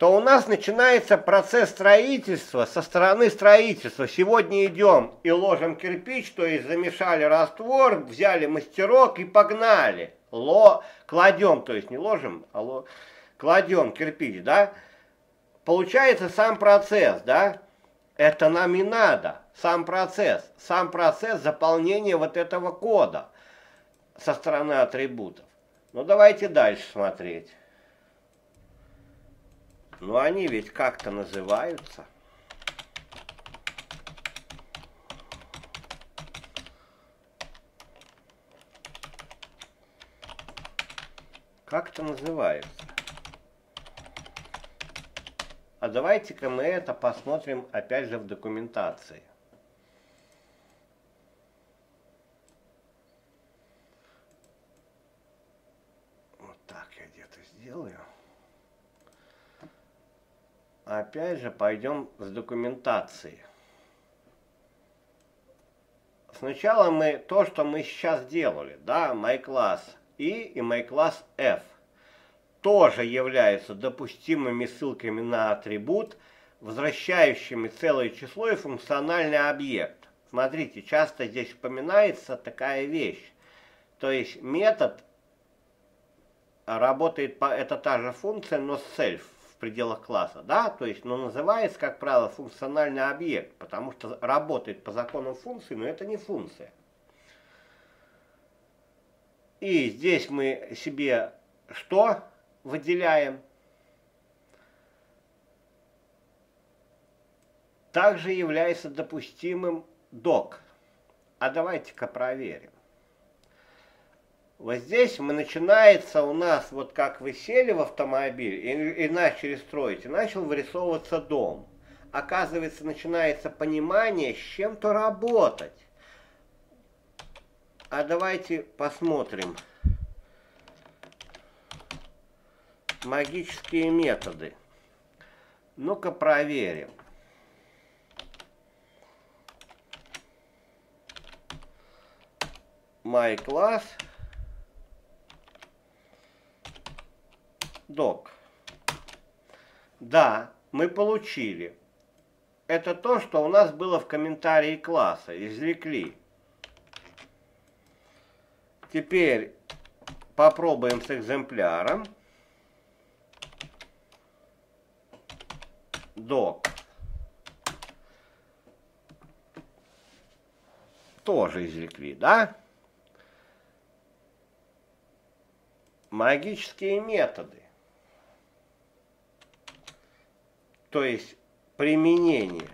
то у нас начинается процесс строительства со стороны строительства. Сегодня идем и ложим кирпич, то есть замешали раствор, взяли мастерок и погнали. Ло, кладем, то есть не ложим, а ло, кладем кирпич, да. Получается сам процесс, да. Это нам и надо, сам процесс. Сам процесс заполнения вот этого кода со стороны атрибутов. Ну давайте дальше смотреть. Но они ведь как-то называются. Как-то называются. А давайте-ка мы это посмотрим опять же в документации. Вот так я где-то сделаю. Опять же, пойдем с документацией. Сначала мы то, что мы сейчас делали, да, MyClass И и MyClass F, тоже являются допустимыми ссылками на атрибут, возвращающими целое число и функциональный объект. Смотрите, часто здесь упоминается такая вещь. То есть метод работает, это та же функция, но с self пределах класса, да, то есть, но называется, как правило, функциональный объект, потому что работает по законам функции, но это не функция. И здесь мы себе что выделяем? Также является допустимым док. А давайте-ка проверим. Вот здесь мы начинается у нас, вот как вы сели в автомобиль и, и начали строить, и начал вырисовываться дом. Оказывается, начинается понимание, с чем-то работать. А давайте посмотрим. Магические методы. Ну-ка проверим. My class. Док. Да, мы получили. Это то, что у нас было в комментарии класса, извлекли. Теперь попробуем с экземпляром. Док. Тоже извлекли, да? Магические методы. То есть применение.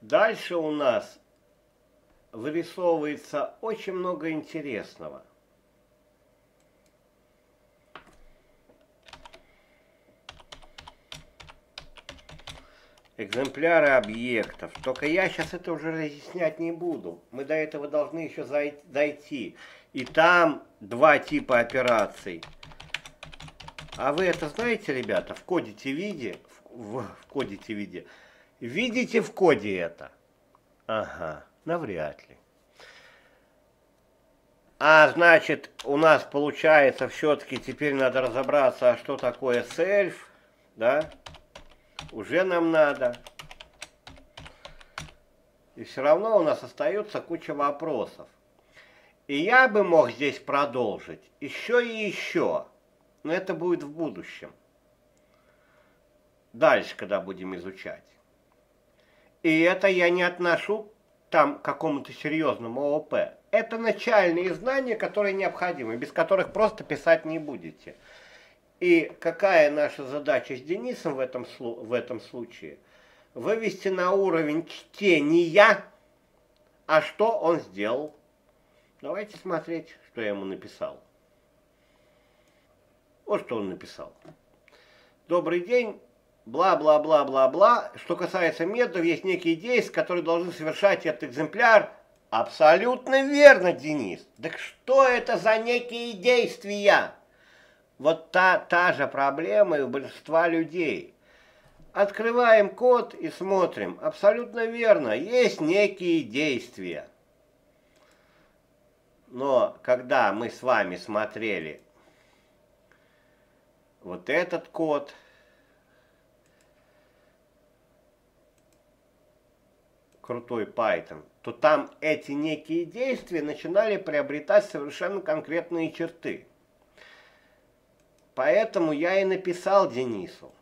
Дальше у нас вырисовывается очень много интересного. Экземпляры объектов. Только я сейчас это уже разъяснять не буду. Мы до этого должны еще дойти. И там два типа операций. А вы это знаете, ребята, в коде виде, в, в, коде виде, видите в коде это? Ага, навряд ли. А значит, у нас получается все-таки теперь надо разобраться, а что такое self, да? Уже нам надо. И все равно у нас остается куча вопросов. И я бы мог здесь продолжить еще и еще, но это будет в будущем. Дальше, когда будем изучать. И это я не отношу там к какому-то серьезному ООП. Это начальные знания, которые необходимы, без которых просто писать не будете. И какая наша задача с Денисом в этом, в этом случае? Вывести на уровень чтения, а что он сделал Давайте смотреть, что я ему написал. Вот что он написал. Добрый день, бла-бла-бла-бла-бла. Что касается методов, есть некие действия, которые должны совершать этот экземпляр. Абсолютно верно, Денис. Так что это за некие действия? Вот та, та же проблема и у большинства людей. Открываем код и смотрим. Абсолютно верно, есть некие действия. Но когда мы с вами смотрели вот этот код, крутой Python, то там эти некие действия начинали приобретать совершенно конкретные черты. Поэтому я и написал Денису.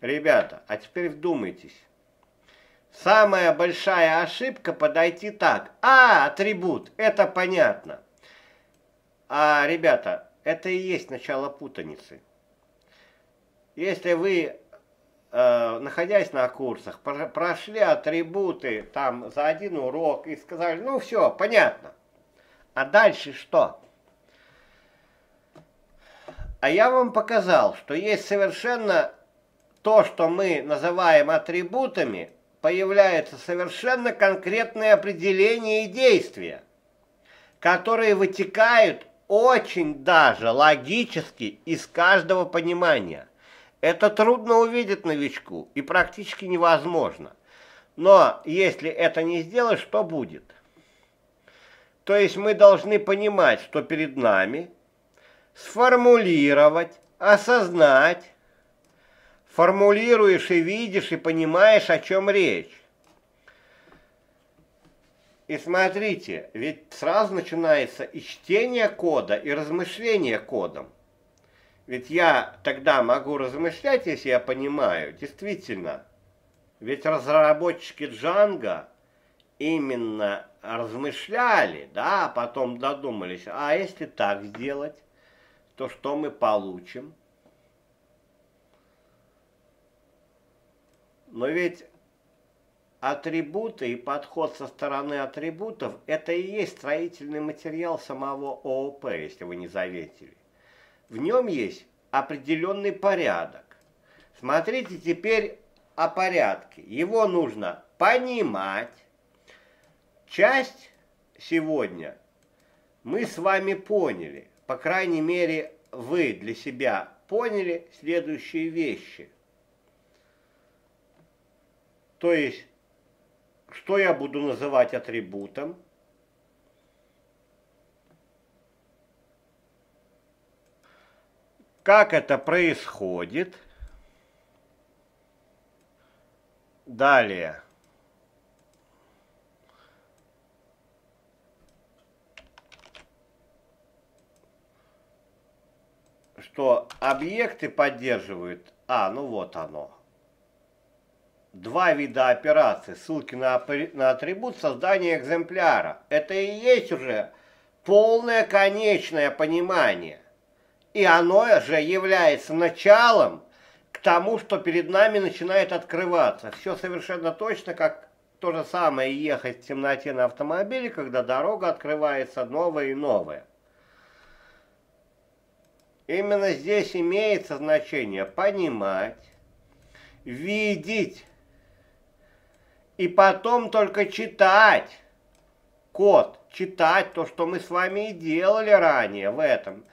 Ребята, а теперь вдумайтесь. Самая большая ошибка подойти так. А, атрибут, это понятно. А, ребята, это и есть начало путаницы. Если вы, э, находясь на курсах, прошли атрибуты там за один урок и сказали, ну все, понятно. А дальше что? А я вам показал, что есть совершенно то, что мы называем атрибутами, появляется совершенно конкретное определение и действие. которые вытекают очень даже логически из каждого понимания. Это трудно увидеть новичку и практически невозможно. Но если это не сделать, что будет? То есть мы должны понимать, что перед нами, сформулировать, осознать, формулируешь и видишь и понимаешь, о чем речь. И смотрите, ведь сразу начинается и чтение кода, и размышление кодом. Ведь я тогда могу размышлять, если я понимаю, действительно. Ведь разработчики Django именно размышляли, да, а потом додумались, а если так сделать, то что мы получим? Но ведь атрибуты и подход со стороны атрибутов – это и есть строительный материал самого ООП, если вы не заметили. В нем есть определенный порядок. Смотрите теперь о порядке. Его нужно понимать. Часть сегодня мы с вами поняли. По крайней мере, вы для себя поняли следующие вещи. То есть что я буду называть атрибутом? Как это происходит? Далее. Что объекты поддерживают... А, ну вот оно два вида операций, ссылки на, на атрибут создания экземпляра. Это и есть уже полное конечное понимание. И оно же является началом к тому, что перед нами начинает открываться. Все совершенно точно, как то же самое ехать в темноте на автомобиле, когда дорога открывается новая и новая. Именно здесь имеется значение понимать, видеть, и потом только читать код, читать то, что мы с вами и делали ранее в этом.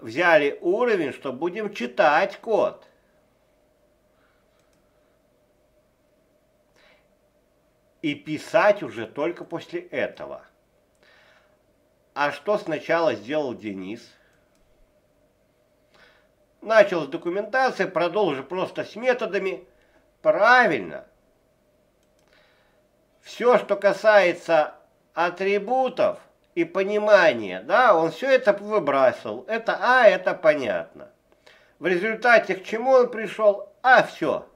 Взяли уровень, что будем читать код. И писать уже только после этого. А что сначала сделал Денис? Начал с документации, продолжил просто с методами. Правильно все, что касается атрибутов и понимания, да, он все это выбрасывал. Это А, это понятно. В результате к чему он пришел? А, все.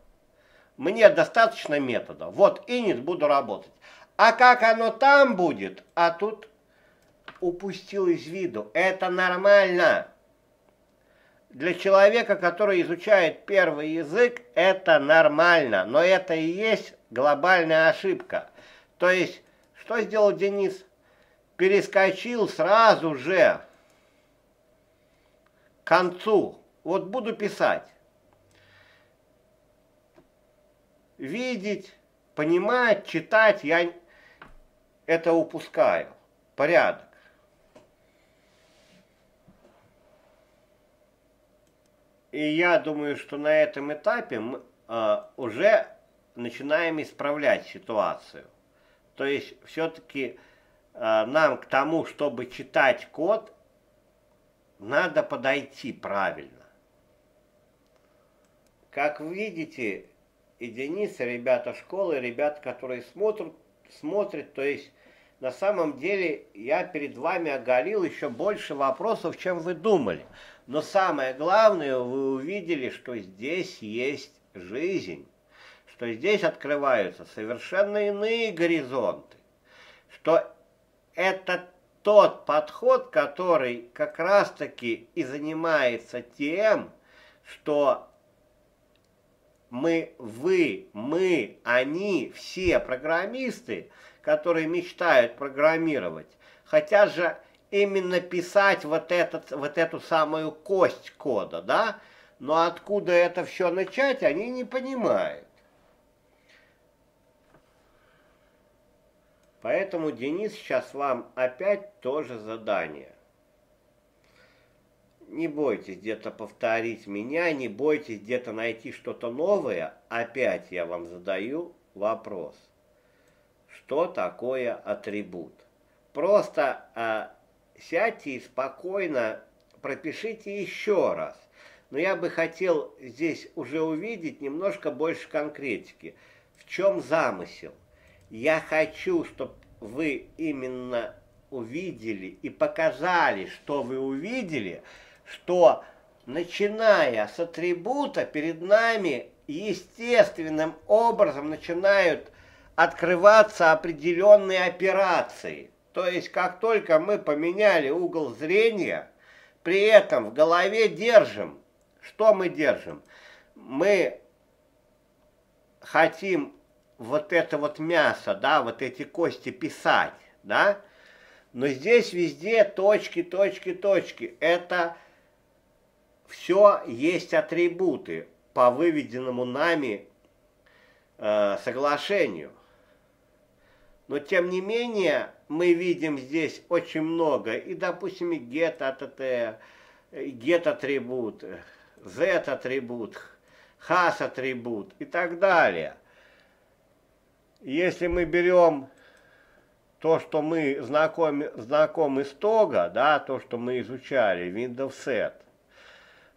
Мне достаточно метода. Вот init буду работать. А как оно там будет? А тут упустил из виду. Это нормально. Для человека, который изучает первый язык, это нормально. Но это и есть глобальная ошибка. То есть, что сделал Денис? Перескочил сразу же к концу. Вот буду писать. Видеть, понимать, читать, я это упускаю. Порядок. И я думаю, что на этом этапе мы э, уже начинаем исправлять ситуацию. То есть все-таки э, нам к тому, чтобы читать код, надо подойти правильно. Как видите, и Денис, и ребята школы, и ребята, которые смотрят, смотрят, то есть на самом деле я перед вами оголил еще больше вопросов, чем вы думали. Но самое главное, вы увидели, что здесь есть жизнь что здесь открываются совершенно иные горизонты, что это тот подход, который как раз-таки и занимается тем, что мы, вы, мы, они, все программисты, которые мечтают программировать, хотят же именно писать вот, этот, вот эту самую кость кода, да? Но откуда это все начать, они не понимают. Поэтому Денис сейчас вам опять тоже задание. Не бойтесь где-то повторить меня, не бойтесь где-то найти что-то новое. Опять я вам задаю вопрос. Что такое атрибут? Просто а, сядьте и спокойно пропишите еще раз. Но я бы хотел здесь уже увидеть немножко больше конкретики. В чем замысел? Я хочу, чтобы вы именно увидели и показали, что вы увидели, что начиная с атрибута перед нами естественным образом начинают открываться определенные операции. То есть, как только мы поменяли угол зрения, при этом в голове держим, что мы держим? Мы хотим вот это вот мясо, да, вот эти кости писать, да, но здесь везде точки, точки, точки. Это все есть атрибуты по выведенному нами э, соглашению. Но тем не менее мы видим здесь очень много. И, допустим, и get ATT, get атрибут, z атрибут, has атрибут и так далее. Если мы берем то, что мы знакомы, знакомы с Тога, да, то, что мы изучали, Windows Set,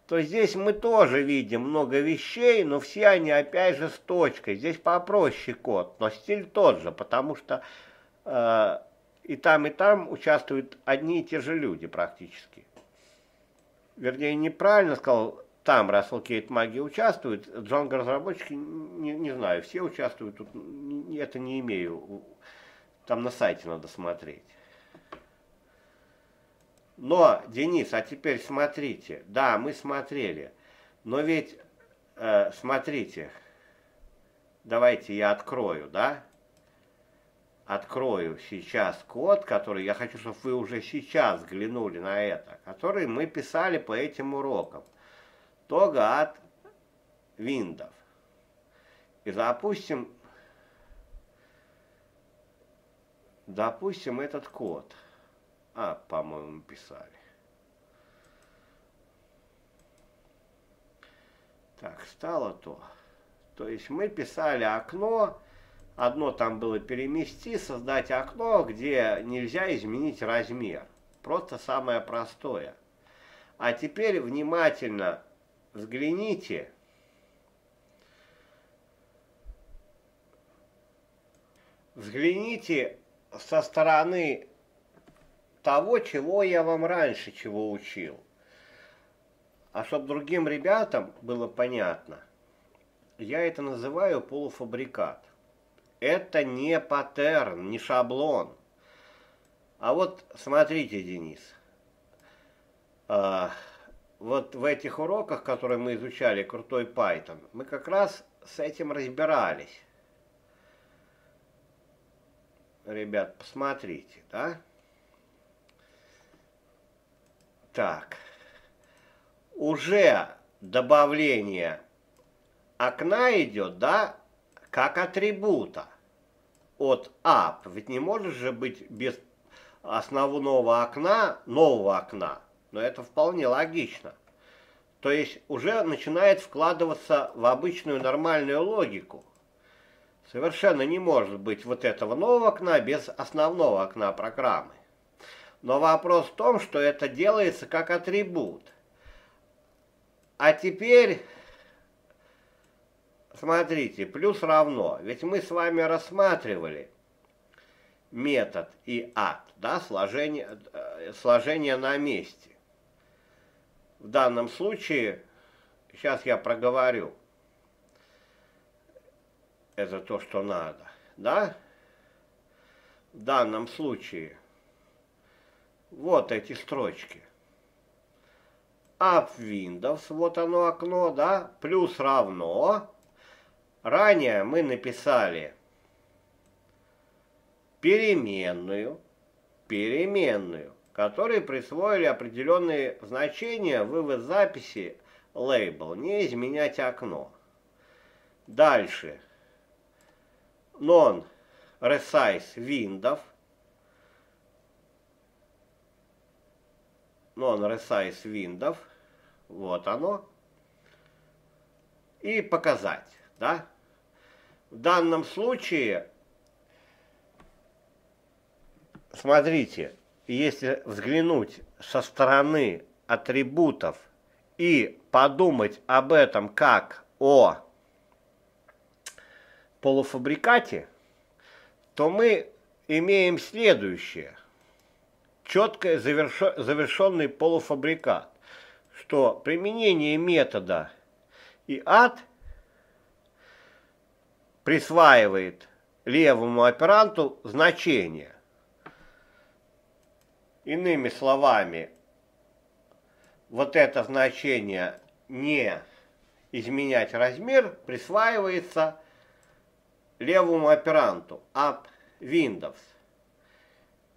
то здесь мы тоже видим много вещей, но все они опять же с точкой. Здесь попроще код, но стиль тот же, потому что э, и там, и там участвуют одни и те же люди практически. Вернее, неправильно сказал, там Russell Кейт Маги участвует, Джонго разработчики, не, не знаю, все участвуют, тут это не имею, там на сайте надо смотреть. Но, Денис, а теперь смотрите. Да, мы смотрели. Но ведь, э, смотрите, давайте я открою, да? Открою сейчас код, который я хочу, чтобы вы уже сейчас взглянули на это, который мы писали по этим урокам. Тога от Windows. И запустим, допустим, этот код. А, по-моему, писали. Так, стало то. То есть мы писали окно, одно там было перемести, создать окно, где нельзя изменить размер. Просто самое простое. А теперь внимательно взгляните. Взгляните со стороны того, чего я вам раньше чего учил. А чтобы другим ребятам было понятно, я это называю полуфабрикат. Это не паттерн, не шаблон. А вот смотрите, Денис, а, вот в этих уроках, которые мы изучали, крутой Python, мы как раз с этим разбирались. Ребят, посмотрите, да? Так. Уже добавление окна идет, да, как атрибута от up. Ведь не может же быть без основного окна нового окна. Но это вполне логично. То есть уже начинает вкладываться в обычную нормальную логику. Совершенно не может быть вот этого нового окна без основного окна программы. Но вопрос в том, что это делается как атрибут. А теперь, смотрите, плюс равно. Ведь мы с вами рассматривали метод и ад, да, сложение, э, сложение на месте. В данном случае, сейчас я проговорю, это то, что надо, да? В данном случае – вот эти строчки. Up Windows, вот оно окно, да, плюс равно. Ранее мы написали переменную, переменную, которой присвоили определенные значения вывод записи лейбл, не изменять окно. Дальше. Non resize Windows, non-resize Windows, вот оно, и показать, да. В данном случае, смотрите, если взглянуть со стороны атрибутов и подумать об этом как о полуфабрикате, то мы имеем следующее. Четко завершенный полуфабрикат, что применение метода и ад присваивает левому операнту значение. Иными словами, вот это значение не изменять размер присваивается левому операнту App Windows.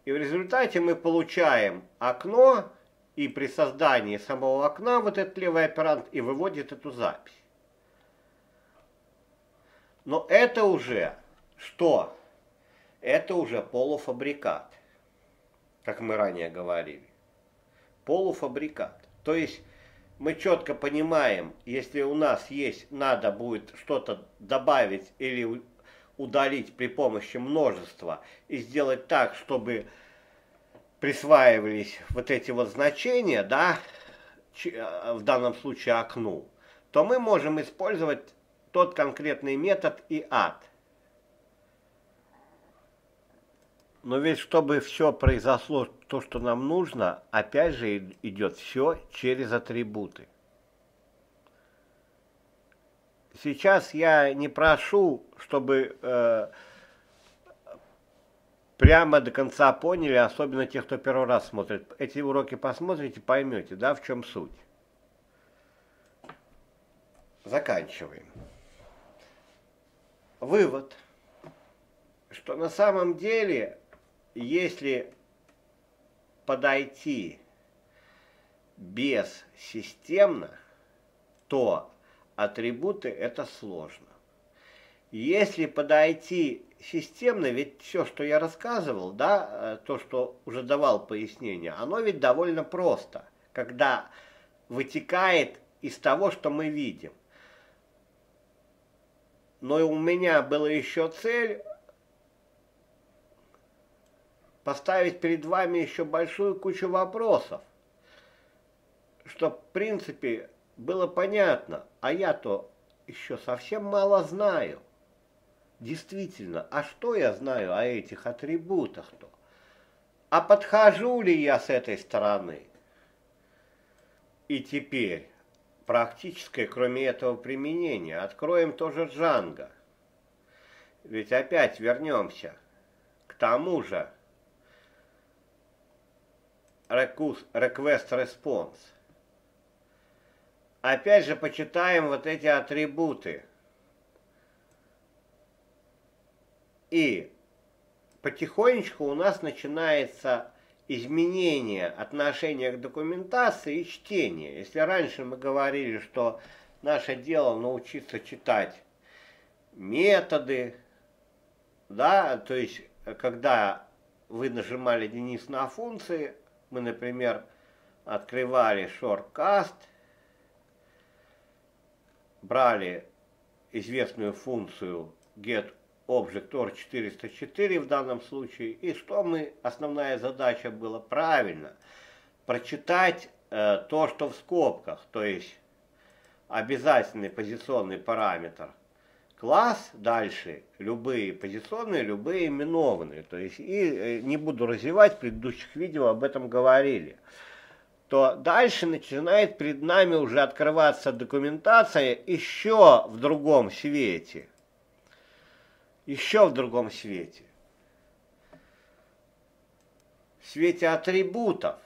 И в результате мы получаем окно, и при создании самого окна вот этот левый оперант и выводит эту запись. Но это уже что? Это уже полуфабрикат, как мы ранее говорили. Полуфабрикат. То есть мы четко понимаем, если у нас есть, надо будет что-то добавить или удалить при помощи множества и сделать так, чтобы присваивались вот эти вот значения, да, в данном случае окну, то мы можем использовать тот конкретный метод и ад. Но ведь чтобы все произошло, то, что нам нужно, опять же идет все через атрибуты. Сейчас я не прошу, чтобы э, прямо до конца поняли, особенно те, кто первый раз смотрит. Эти уроки посмотрите, поймете, да, в чем суть. Заканчиваем. Вывод, что на самом деле, если подойти без системно, то атрибуты это сложно. Если подойти системно, ведь все, что я рассказывал, да, э, то, что уже давал пояснение, оно ведь довольно просто, когда вытекает из того, что мы видим но у меня была еще цель поставить перед вами еще большую кучу вопросов, что в принципе было понятно, а я-то еще совсем мало знаю. Действительно, а что я знаю о этих атрибутах-то? А подхожу ли я с этой стороны? И теперь практическое, кроме этого применения. Откроем тоже Django. Ведь опять вернемся к тому же request response. Опять же почитаем вот эти атрибуты. И потихонечку у нас начинается изменение отношения к документации и чтения. Если раньше мы говорили, что наше дело научиться читать методы, да, то есть когда вы нажимали Денис на функции, мы, например, открывали shortcast, брали известную функцию get Object OR 404 в данном случае. И что мы, основная задача была правильно, прочитать э, то, что в скобках, то есть обязательный позиционный параметр. Класс, дальше любые позиционные, любые именованные. То есть и э, не буду развивать, в предыдущих видео об этом говорили то дальше начинает перед нами уже открываться документация еще в другом свете еще в другом свете. В свете атрибутов.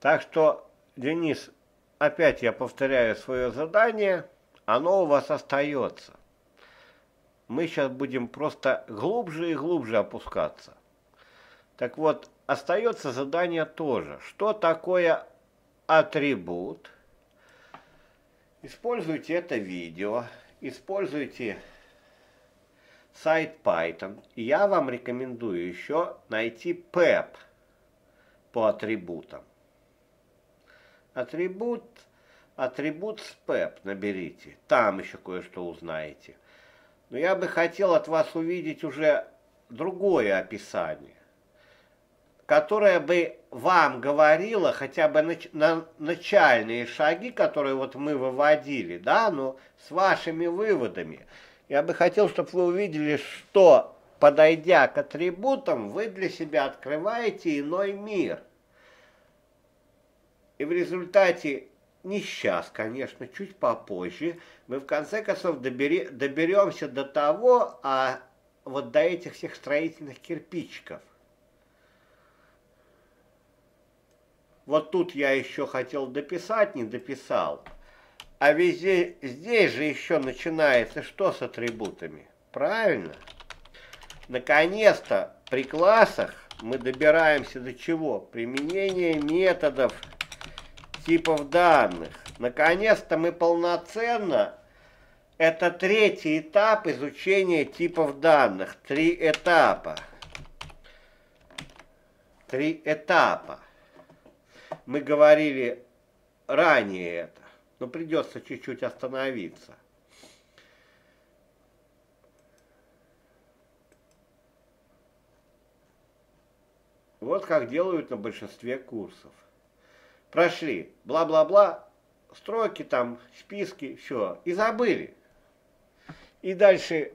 Так что, Денис, опять я повторяю свое задание, оно у вас остается. Мы сейчас будем просто глубже и глубже опускаться. Так вот, остается задание тоже. Что такое атрибут? Используйте это видео, используйте сайт Python. Я вам рекомендую еще найти PEP по атрибутам. Атрибут, атрибут с PEP наберите. Там еще кое-что узнаете. Но я бы хотел от вас увидеть уже другое описание, которое бы вам говорило хотя бы нач на начальные шаги, которые вот мы выводили, да, но с вашими выводами. Я бы хотел, чтобы вы увидели, что, подойдя к атрибутам, вы для себя открываете иной мир. И в результате, не сейчас, конечно, чуть попозже, мы в конце концов добери, доберемся до того, а вот до этих всех строительных кирпичиков. Вот тут я еще хотел дописать, не дописал. А везде, здесь же еще начинается что с атрибутами? Правильно? Наконец-то при классах мы добираемся до чего? Применение методов типов данных. Наконец-то мы полноценно, это третий этап изучения типов данных. Три этапа. Три этапа. Мы говорили ранее это но придется чуть-чуть остановиться. Вот как делают на большинстве курсов. Прошли, бла-бла-бла, строки там, списки, все, и забыли. И дальше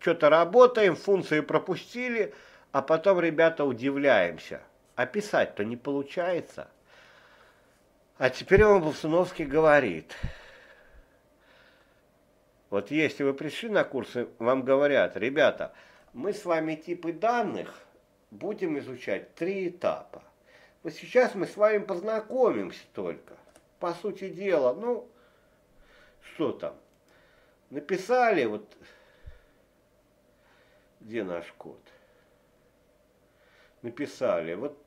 что-то работаем, функции пропустили, а потом, ребята, удивляемся. А писать-то не получается. А теперь вам Болсуновский говорит, вот если вы пришли на курсы, вам говорят, ребята, мы с вами типы данных будем изучать три этапа. Вот сейчас мы с вами познакомимся только. По сути дела, ну, что там? Написали, вот, где наш код? Написали, вот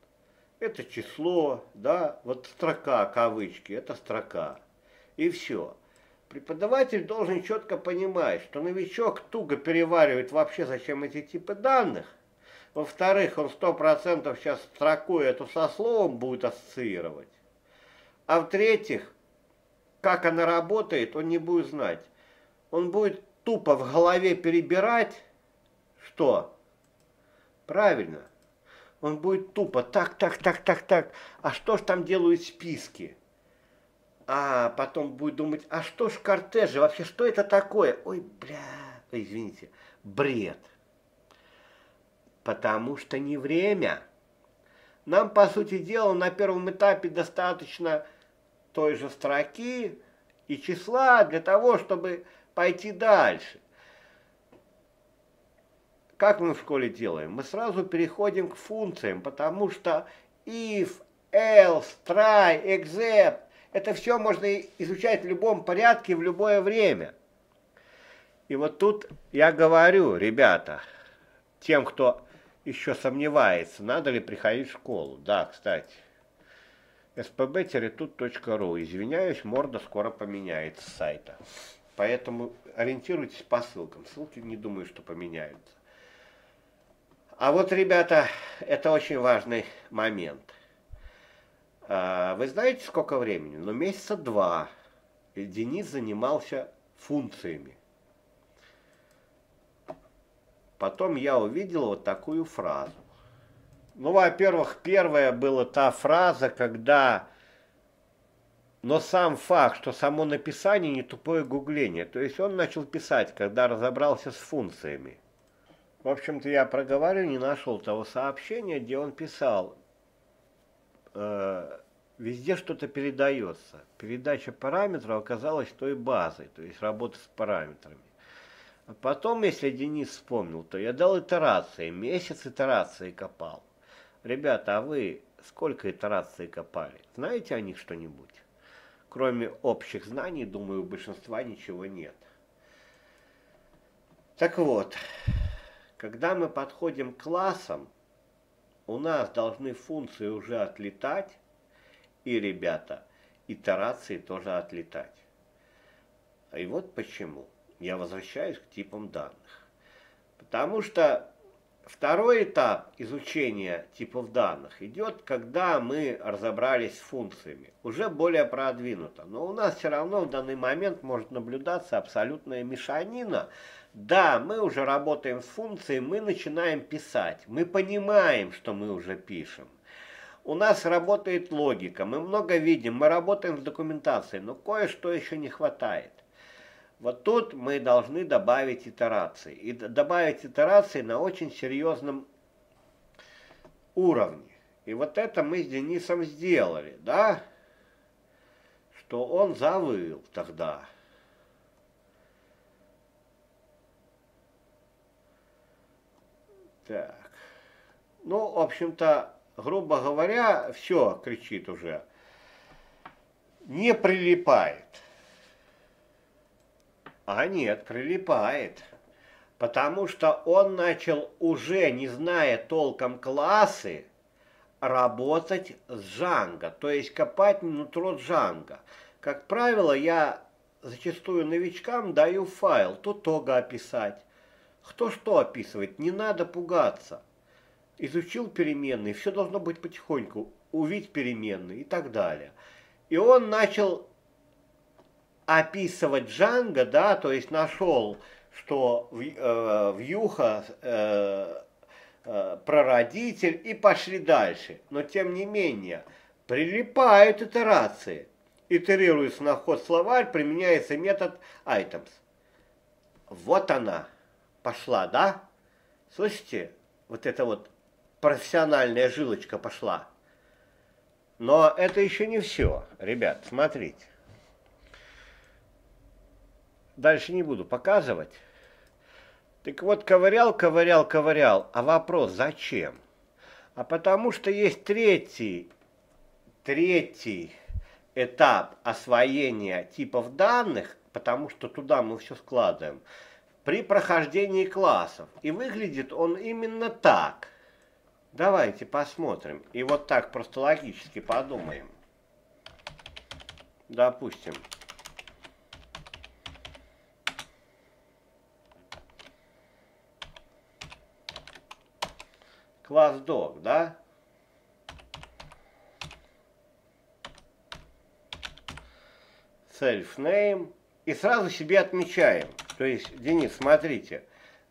это число, да, вот строка, кавычки, это строка. И все. Преподаватель должен четко понимать, что новичок туго переваривает вообще, зачем эти типы данных. Во-вторых, он сто процентов сейчас строку эту со словом будет ассоциировать. А в-третьих, как она работает, он не будет знать. Он будет тупо в голове перебирать, что? Правильно – он будет тупо так, так, так, так, так. А что ж там делают списки? А потом будет думать, а что ж кортежи? Вообще, что это такое? Ой, бля, извините, бред. Потому что не время. Нам, по сути дела, на первом этапе достаточно той же строки и числа для того, чтобы пойти дальше. Как мы в школе делаем? Мы сразу переходим к функциям, потому что if, else, try, except, это все можно изучать в любом порядке, в любое время. И вот тут я говорю, ребята, тем, кто еще сомневается, надо ли приходить в школу. Да, кстати, spb-тут.ru. Извиняюсь, морда скоро поменяется с сайта. Поэтому ориентируйтесь по ссылкам. Ссылки не думаю, что поменяются. А вот, ребята, это очень важный момент. А, вы знаете, сколько времени? Ну, месяца два Денис занимался функциями. Потом я увидел вот такую фразу. Ну, во-первых, первая была та фраза, когда... Но сам факт, что само написание не тупое гугление. То есть он начал писать, когда разобрался с функциями. В общем-то, я проговорю, не нашел того сообщения, где он писал, э, везде что-то передается. Передача параметров оказалась той базой, то есть работа с параметрами. А потом, если Денис вспомнил, то я дал итерации, месяц итерации копал. Ребята, а вы сколько итераций копали? Знаете о них что-нибудь? Кроме общих знаний, думаю, у большинства ничего нет. Так вот, когда мы подходим к классам, у нас должны функции уже отлетать, и, ребята, итерации тоже отлетать. И вот почему я возвращаюсь к типам данных. Потому что второй этап изучения типов данных идет, когда мы разобрались с функциями. Уже более продвинуто. Но у нас все равно в данный момент может наблюдаться абсолютная мешанина. Да, мы уже работаем с функцией, мы начинаем писать. Мы понимаем, что мы уже пишем. У нас работает логика, мы много видим, мы работаем с документацией, но кое-что еще не хватает. Вот тут мы должны добавить итерации. И добавить итерации на очень серьезном уровне. И вот это мы с Денисом сделали, да? Что он завыл тогда. Так. Ну, в общем-то, грубо говоря, все кричит уже. Не прилипает. А нет, прилипает. Потому что он начал, уже не зная толком классы, работать с Джанго, то есть копать нутро Джанго. Как правило, я зачастую новичкам даю файл, тут тога описать. Кто что описывает, не надо пугаться. Изучил переменные, все должно быть потихоньку, увидеть переменные и так далее. И он начал описывать Джанго, да, то есть нашел, что в, э, вьюха э, э, прародитель и пошли дальше. Но тем не менее, прилипают итерации. Итерируется на ход словарь, применяется метод items. Вот она пошла, да? Слышите, вот эта вот профессиональная жилочка пошла. Но это еще не все, ребят, смотрите дальше не буду показывать. Так вот, ковырял, ковырял, ковырял. А вопрос, зачем? А потому что есть третий, третий этап освоения типов данных, потому что туда мы все складываем, при прохождении классов. И выглядит он именно так. Давайте посмотрим. И вот так просто логически подумаем. Допустим, класс dog, да? Self name. И сразу себе отмечаем. То есть, Денис, смотрите,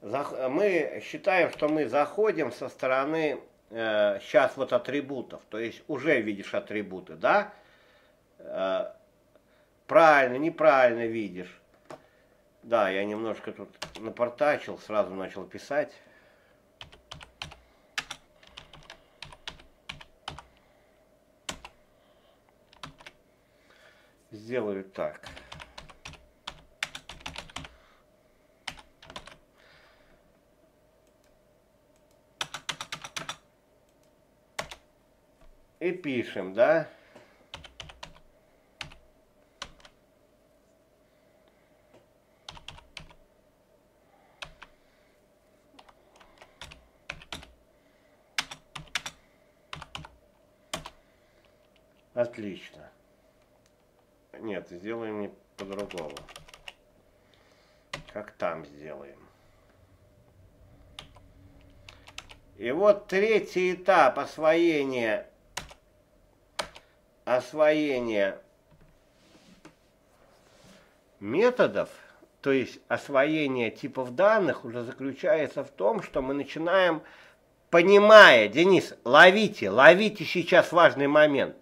мы считаем, что мы заходим со стороны э, сейчас вот атрибутов. То есть уже видишь атрибуты, да? Э, правильно, неправильно видишь. Да, я немножко тут напортачил, сразу начал писать. Сделаю так. И пишем, да? Отлично. Нет, сделаем не по-другому. Как там сделаем. И вот третий этап освоения освоения методов, то есть освоение типов данных, уже заключается в том, что мы начинаем, понимая, Денис, ловите, ловите сейчас важный момент.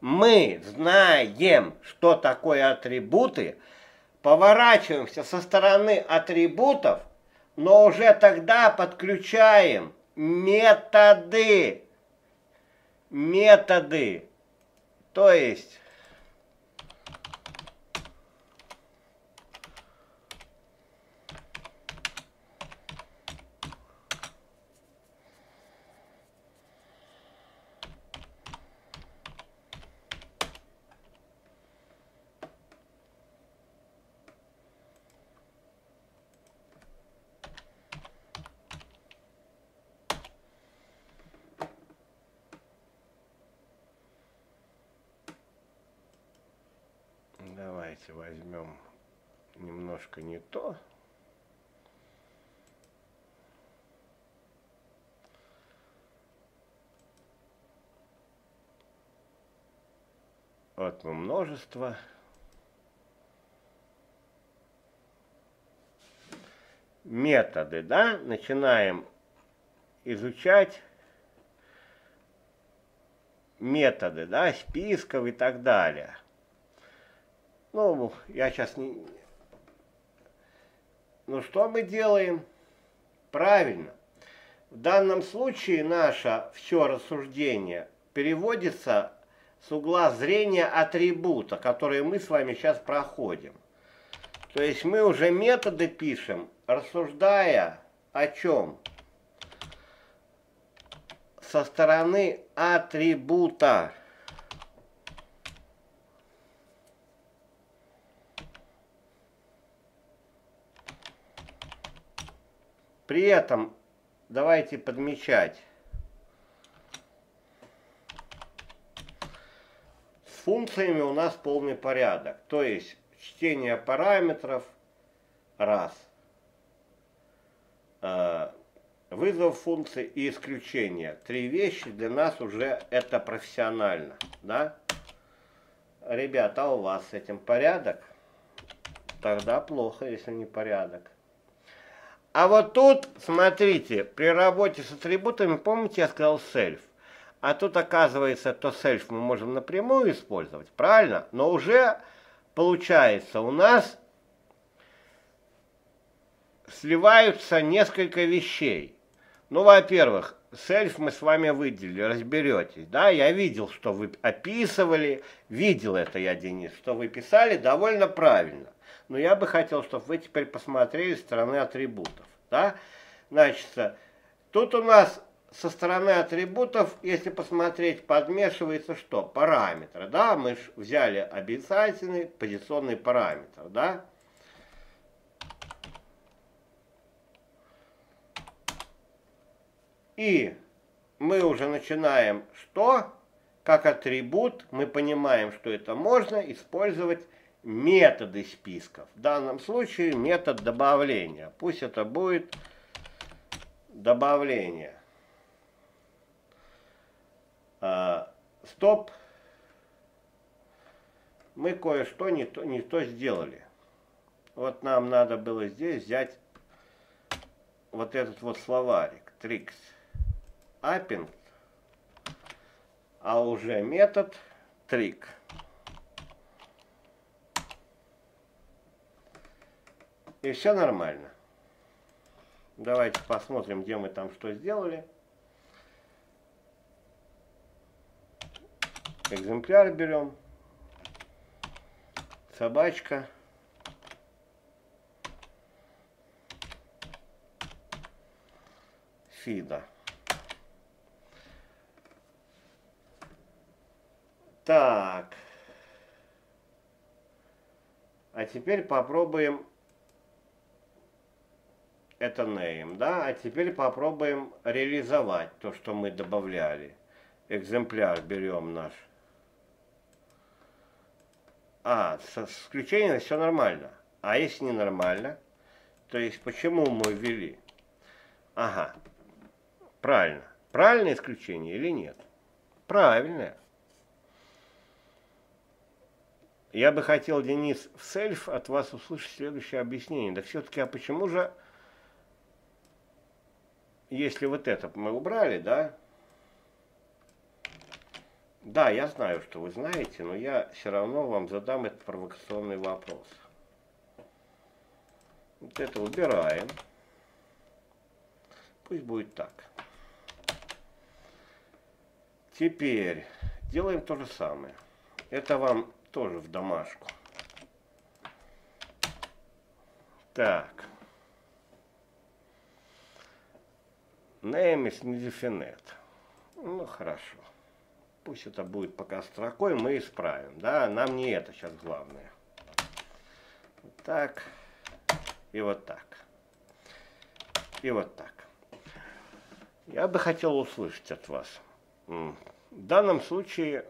Мы знаем, что такое атрибуты, поворачиваемся со стороны атрибутов, но уже тогда подключаем методы. Методы. То есть Давайте возьмем немножко не то. Вот мы множество. Методы, да, начинаем изучать методы, да, списков и так далее. Ну, я сейчас не... Ну, что мы делаем? Правильно. В данном случае наше все рассуждение переводится с угла зрения атрибута, который мы с вами сейчас проходим. То есть мы уже методы пишем, рассуждая о чем? Со стороны атрибута. При этом давайте подмечать. С функциями у нас полный порядок. То есть чтение параметров раз. А, вызов функции и исключение. Три вещи для нас уже это профессионально. Да? Ребята, а у вас с этим порядок? Тогда плохо, если не порядок. А вот тут, смотрите, при работе с атрибутами, помните, я сказал self. А тут, оказывается, то self мы можем напрямую использовать, правильно? Но уже получается у нас сливаются несколько вещей. Ну, во-первых, self мы с вами выделили, разберетесь. Да, я видел, что вы описывали, видел это я, Денис, что вы писали довольно правильно. Но я бы хотел, чтобы вы теперь посмотрели с стороны атрибутов. Да? Значит, тут у нас со стороны атрибутов, если посмотреть, подмешивается что? Параметры. Да? Мы же взяли обязательный позиционный параметр. Да? И мы уже начинаем что? Как атрибут мы понимаем, что это можно использовать методы списков. В данном случае метод добавления. Пусть это будет добавление. А, стоп. Мы кое-что не то, не то сделали. Вот нам надо было здесь взять вот этот вот словарик. Трикс. Аппинг. А уже метод трик. И все нормально. Давайте посмотрим, где мы там что сделали. Экземпляр берем. Собачка. Фида. Так. А теперь попробуем это name, да, а теперь попробуем реализовать то, что мы добавляли. Экземпляр берем наш. А, с исключением все нормально. А если не нормально, то есть почему мы ввели? Ага, правильно. Правильное исключение или нет? Правильное. Я бы хотел, Денис, в сельф от вас услышать следующее объяснение. Да все-таки, а почему же если вот это мы убрали, да? Да, я знаю, что вы знаете, но я все равно вам задам этот провокационный вопрос. Вот это убираем. Пусть будет так. Теперь делаем то же самое. Это вам тоже в домашку. Так. Name is indefinite. Ну, хорошо. Пусть это будет пока строкой, мы исправим. Да, нам не это сейчас главное. Вот так. И вот так. И вот так. Я бы хотел услышать от вас. В данном случае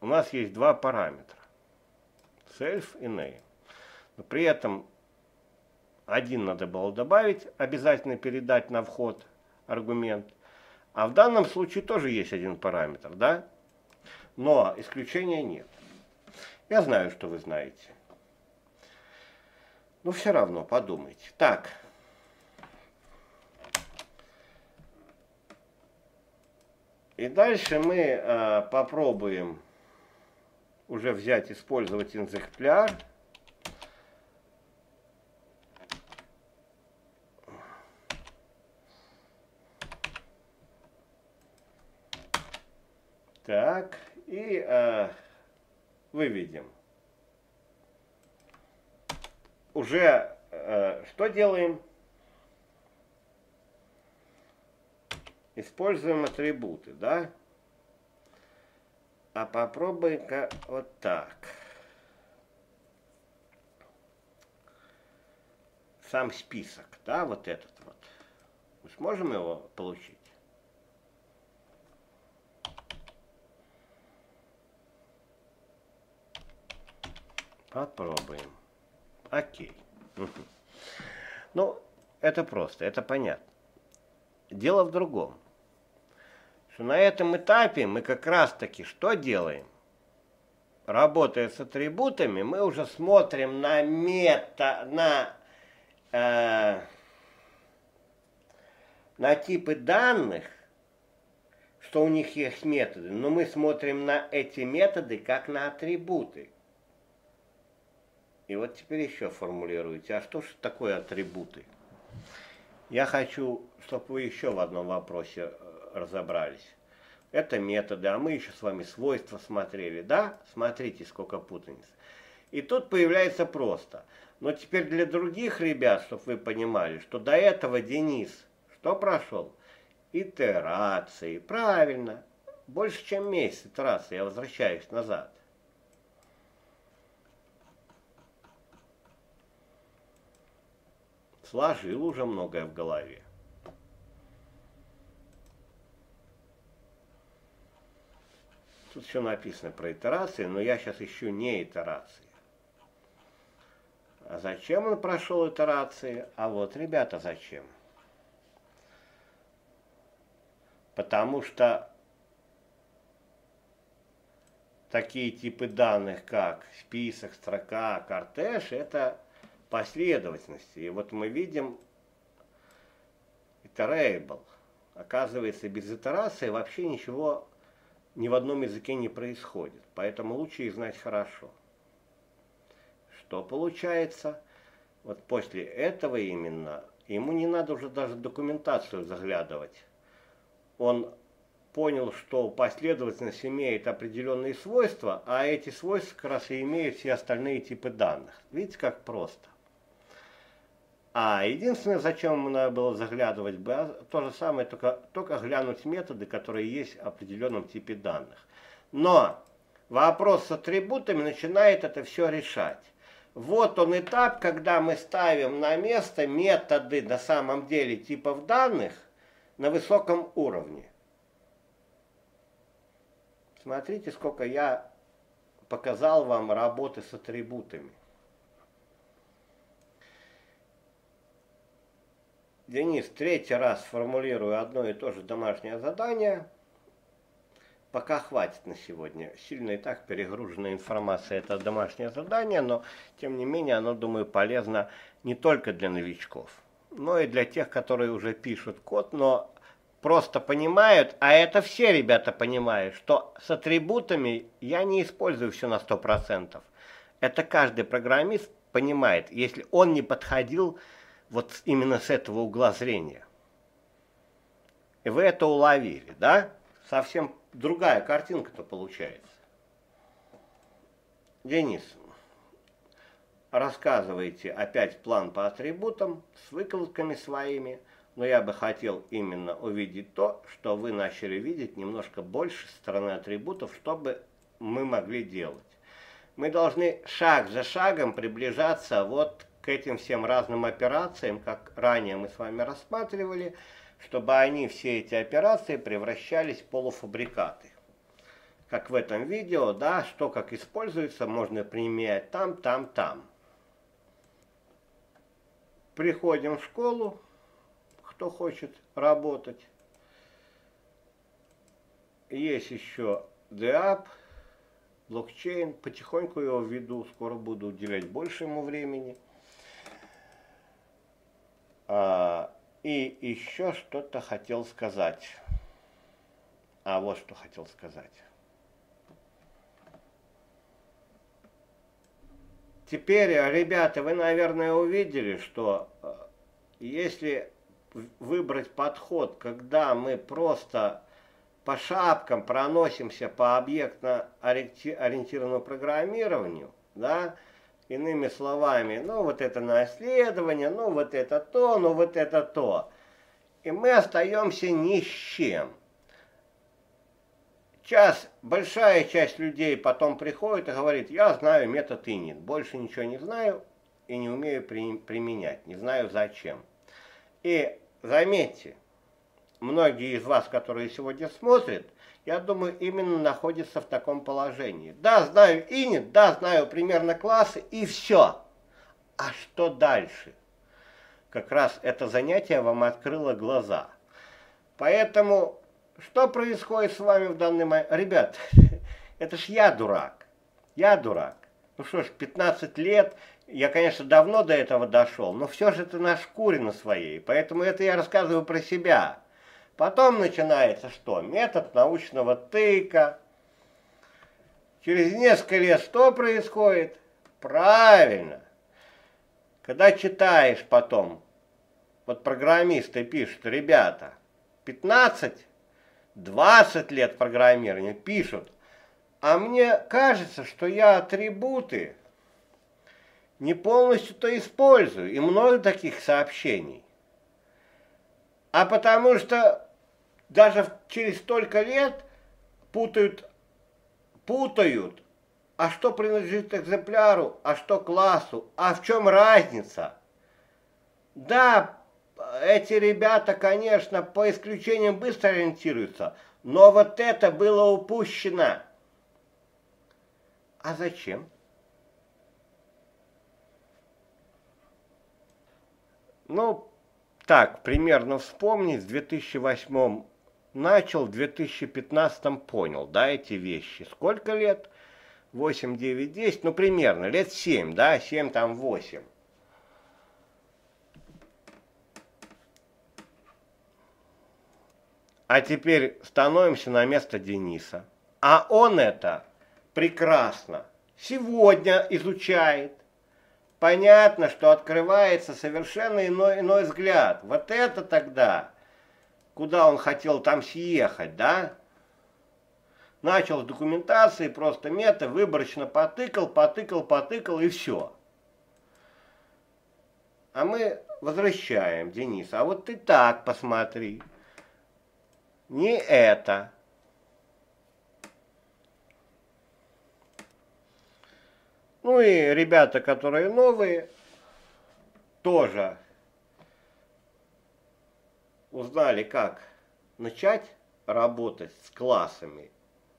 у нас есть два параметра. self и name. Но при этом один надо было добавить, обязательно передать на вход аргумент. А в данном случае тоже есть один параметр, да? Но исключения нет. Я знаю, что вы знаете. Но все равно подумайте. Так. И дальше мы э, попробуем уже взять, использовать экземпляр. Так, и э, выведем. Уже э, что делаем? Используем атрибуты, да? А попробуй-ка вот так. Сам список, да, вот этот вот. Мы сможем его получить? Попробуем. Окей. Ну, это просто, это понятно. Дело в другом. Что на этом этапе мы как раз таки что делаем? Работая с атрибутами, мы уже смотрим на мета, на, э, на типы данных, что у них есть методы, но мы смотрим на эти методы как на атрибуты. И вот теперь еще формулируйте, а что же такое атрибуты? Я хочу, чтобы вы еще в одном вопросе э, разобрались. Это методы, а мы еще с вами свойства смотрели, да? Смотрите, сколько путаниц. И тут появляется просто. Но теперь для других ребят, чтобы вы понимали, что до этого Денис что прошел? Итерации. Правильно. Больше, чем месяц итерации. Я возвращаюсь назад. Сложил уже многое в голове. Тут все написано про итерации, но я сейчас ищу не итерации. А зачем он прошел итерации? А вот, ребята, зачем? Потому что такие типы данных, как список, строка, кортеж, это последовательности. И вот мы видим iterable. Оказывается, без итерации вообще ничего ни в одном языке не происходит. Поэтому лучше их знать хорошо. Что получается? Вот после этого именно ему не надо уже даже документацию заглядывать. Он понял, что последовательность имеет определенные свойства, а эти свойства как раз и имеют все остальные типы данных. Видите, как просто. А единственное, зачем надо было заглядывать, то же самое, только, только глянуть методы, которые есть в определенном типе данных. Но вопрос с атрибутами начинает это все решать. Вот он этап, когда мы ставим на место методы на самом деле типов данных на высоком уровне. Смотрите, сколько я показал вам работы с атрибутами. Денис третий раз формулирую одно и то же домашнее задание. Пока хватит на сегодня. Сильно и так перегружена информация это домашнее задание, но тем не менее оно, думаю, полезно не только для новичков, но и для тех, которые уже пишут код, но просто понимают, а это все ребята понимают, что с атрибутами я не использую все на 100%. Это каждый программист понимает, если он не подходил вот именно с этого угла зрения. И вы это уловили, да? Совсем другая картинка-то получается. Денис, рассказывайте опять план по атрибутам с выкладками своими, но я бы хотел именно увидеть то, что вы начали видеть немножко больше стороны атрибутов, чтобы мы могли делать. Мы должны шаг за шагом приближаться вот к этим всем разным операциям, как ранее мы с вами рассматривали, чтобы они, все эти операции, превращались в полуфабрикаты. как в этом видео, да, что как используется, можно применять там, там, там. Приходим в школу, кто хочет работать. Есть еще DApp, блокчейн. Потихоньку его введу, скоро буду уделять больше ему времени. А, и еще что-то хотел сказать. А вот что хотел сказать. Теперь, ребята, вы, наверное, увидели, что э, если выбрать подход, когда мы просто по шапкам проносимся по объектно-ориентированному программированию, да, иными словами, ну вот это наследование, ну вот это то, ну вот это то, и мы остаемся ни с чем. Час, большая часть людей потом приходит и говорит, я знаю метод init, больше ничего не знаю и не умею при, применять, не знаю зачем. И заметьте, многие из вас, которые сегодня смотрят, я думаю, именно находятся в таком положении. Да, знаю init, да, знаю примерно классы и все. А что дальше? Как раз это занятие вам открыло глаза. Поэтому что происходит с вами в данный момент? Ребят, это ж я дурак. Я дурак. Ну что ж, 15 лет, я, конечно, давно до этого дошел, но все же это на шкуре на своей. Поэтому это я рассказываю про себя. Потом начинается что? Метод научного тыка. Через несколько лет что происходит? Правильно. Когда читаешь потом, вот программисты пишут, ребята, 15 20 лет программирования пишут, а мне кажется, что я атрибуты не полностью-то использую, и много таких сообщений. А потому что даже через столько лет путают, путают, а что принадлежит экземпляру, а что классу, а в чем разница. Да, эти ребята, конечно, по исключениям быстро ориентируются, но вот это было упущено. А зачем? Ну, так, примерно вспомнить, в 2008 начал, в 2015 понял, да, эти вещи. Сколько лет? 8, 9, 10, ну, примерно, лет 7, да, 7, там, 8. А теперь становимся на место Дениса. А он это прекрасно сегодня изучает. Понятно, что открывается совершенно иной, иной взгляд. Вот это тогда, куда он хотел там съехать, да? Начал с документации, просто мета, выборочно потыкал, потыкал, потыкал и все. А мы возвращаем, Денис, а вот ты так посмотри не это. Ну и ребята, которые новые, тоже узнали, как начать работать с классами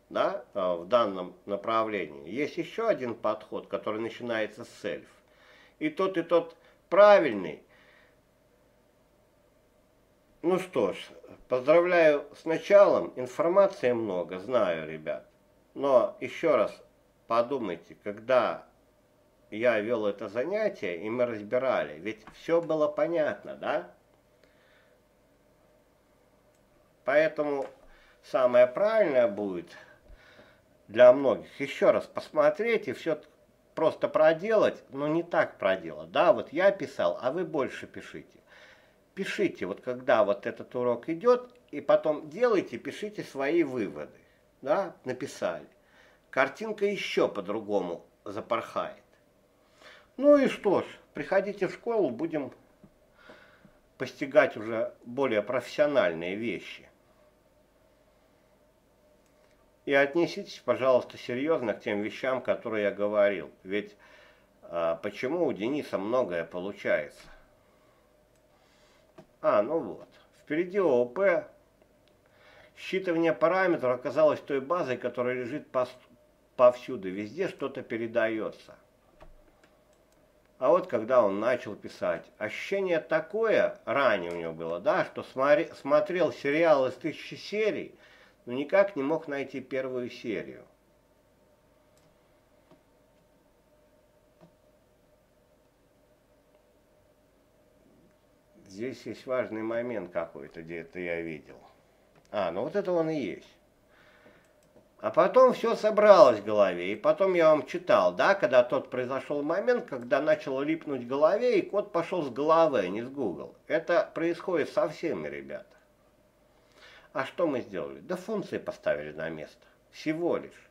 да, а, в данном направлении. Есть еще один подход, который начинается с сельф. И тот, и тот правильный. Ну что ж, Поздравляю с началом. Информации много, знаю, ребят. Но еще раз подумайте, когда я вел это занятие, и мы разбирали, ведь все было понятно, да? Поэтому самое правильное будет для многих еще раз посмотреть и все просто проделать, но не так проделать. Да, вот я писал, а вы больше пишите пишите, вот когда вот этот урок идет, и потом делайте, пишите свои выводы. Да, написали. Картинка еще по-другому запорхает. Ну и что ж, приходите в школу, будем постигать уже более профессиональные вещи. И отнеситесь, пожалуйста, серьезно к тем вещам, которые я говорил. Ведь а, почему у Дениса многое получается? А, ну вот. Впереди ООП. Считывание параметров оказалось той базой, которая лежит повсюду, везде что-то передается. А вот когда он начал писать, ощущение такое ранее у него было, да, что смотри, смотрел сериал из тысячи серий, но никак не мог найти первую серию. Здесь есть важный момент какой-то, где это я видел. А, ну вот это он и есть. А потом все собралось в голове, и потом я вам читал, да, когда тот произошел момент, когда начал липнуть в голове, и код пошел с головы, а не с Google. Это происходит со всеми, ребята. А что мы сделали? Да функции поставили на место. Всего лишь.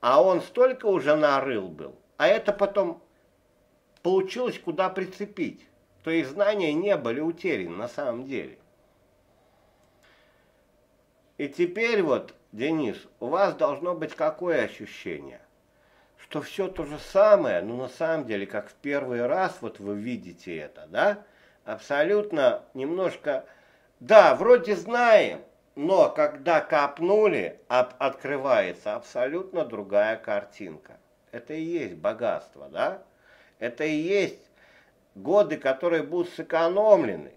А он столько уже нарыл был, а это потом получилось куда прицепить. То есть знания не были утеряны на самом деле. И теперь вот, Денис, у вас должно быть какое ощущение? Что все то же самое, но на самом деле, как в первый раз, вот вы видите это, да? Абсолютно немножко, да, вроде знаем, но когда копнули, об, открывается абсолютно другая картинка. Это и есть богатство, да? Это и есть годы, которые будут сэкономлены.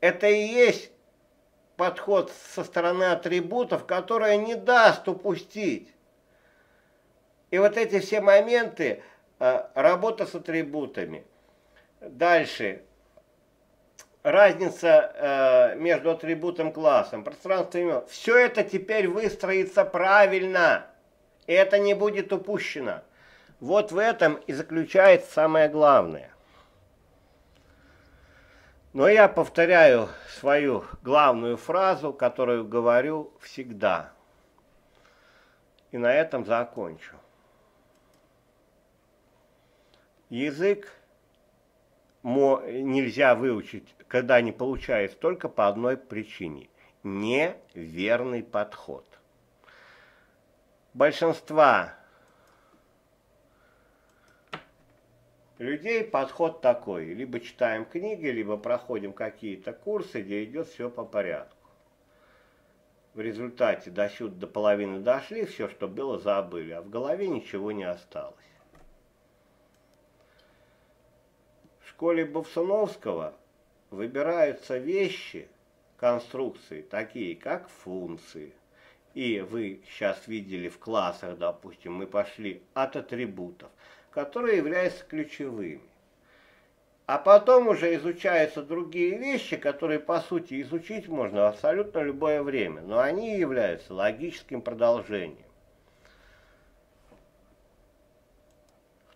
Это и есть подход со стороны атрибутов, которая не даст упустить. И вот эти все моменты, э, работа с атрибутами. Дальше. Разница э, между атрибутом классом, пространством имен. Все это теперь выстроится правильно. И это не будет упущено. Вот в этом и заключается самое главное. Но я повторяю свою главную фразу, которую говорю всегда. И на этом закончу. Язык нельзя выучить, когда не получается, только по одной причине. Неверный подход. Большинства людей подход такой. Либо читаем книги, либо проходим какие-то курсы, где идет все по порядку. В результате до сюда до половины дошли, все, что было, забыли, а в голове ничего не осталось. Школе Бовсуновского выбираются вещи, конструкции, такие как функции. И вы сейчас видели в классах, допустим, мы пошли от атрибутов которые являются ключевыми. А потом уже изучаются другие вещи, которые, по сути, изучить можно абсолютно любое время, но они являются логическим продолжением.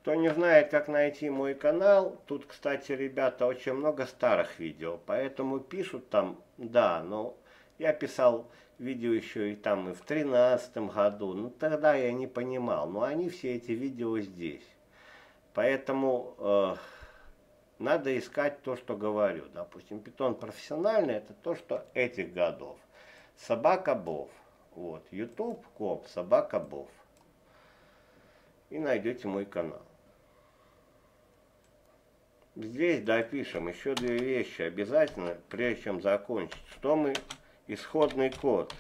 Кто не знает, как найти мой канал, тут, кстати, ребята, очень много старых видео, поэтому пишут там, да, но я писал видео еще и там и в тринадцатом году, ну тогда я не понимал, но они все эти видео здесь. Поэтому э, надо искать то, что говорю. Допустим, питон профессиональный это то, что этих годов. Собака Бов. Вот, YouTube, коп, собака Бов. И найдете мой канал. Здесь допишем еще две вещи обязательно, прежде чем закончить. Что мы исходный код.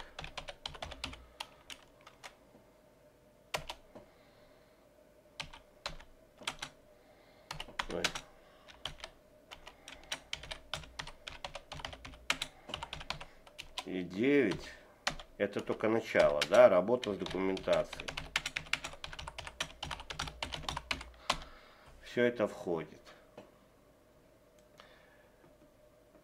и 9 это только начало, да, работа с документацией. Все это входит.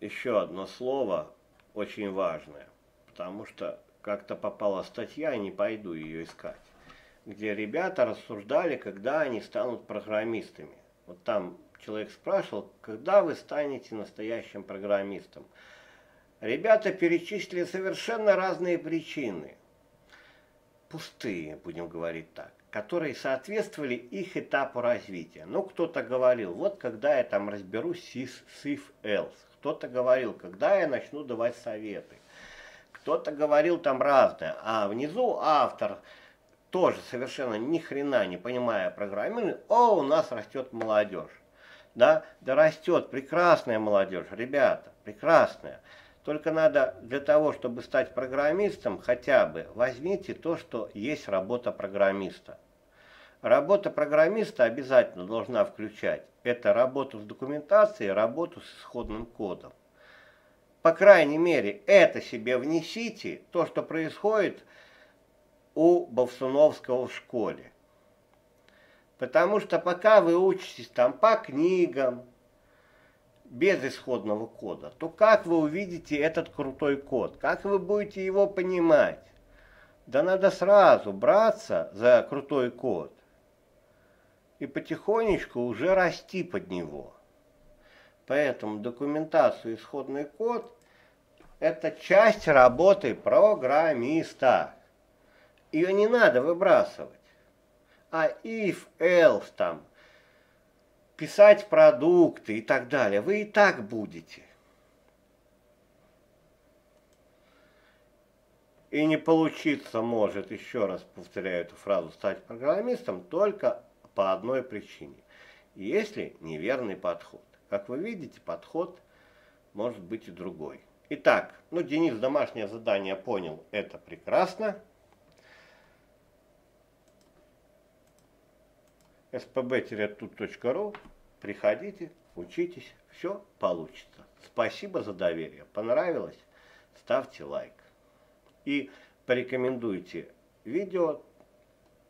Еще одно слово очень важное, потому что как-то попала статья, не пойду ее искать, где ребята рассуждали, когда они станут программистами. Вот там человек спрашивал, когда вы станете настоящим программистом. Ребята перечислили совершенно разные причины, пустые, будем говорить так, которые соответствовали их этапу развития. Ну, кто-то говорил, вот когда я там разберусь с if else. Кто-то говорил, когда я начну давать советы. Кто-то говорил там разное. А внизу автор тоже совершенно ни хрена не понимая программирования, о, у нас растет молодежь. Да, да растет прекрасная молодежь, ребята, прекрасная. Только надо для того, чтобы стать программистом, хотя бы возьмите то, что есть работа программиста. Работа программиста обязательно должна включать это работу с документацией, работу с исходным кодом. По крайней мере, это себе внесите, то, что происходит у Бовсуновского в школе. Потому что пока вы учитесь там по книгам, без исходного кода, то как вы увидите этот крутой код? Как вы будете его понимать? Да надо сразу браться за крутой код и потихонечку уже расти под него. Поэтому документацию исходный код – это часть работы программиста. Ее не надо выбрасывать. А if, else там, писать продукты и так далее, вы и так будете. И не получиться может, еще раз повторяю эту фразу, стать программистом только по одной причине. Если неверный подход. Как вы видите, подход может быть и другой. Итак, ну Денис домашнее задание понял, это прекрасно. spb-tut.ru Приходите, учитесь, все получится. Спасибо за доверие. Понравилось? Ставьте лайк. И порекомендуйте видео,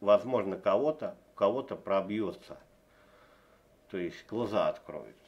возможно, кого-то, кого-то пробьется. То есть глаза откроются.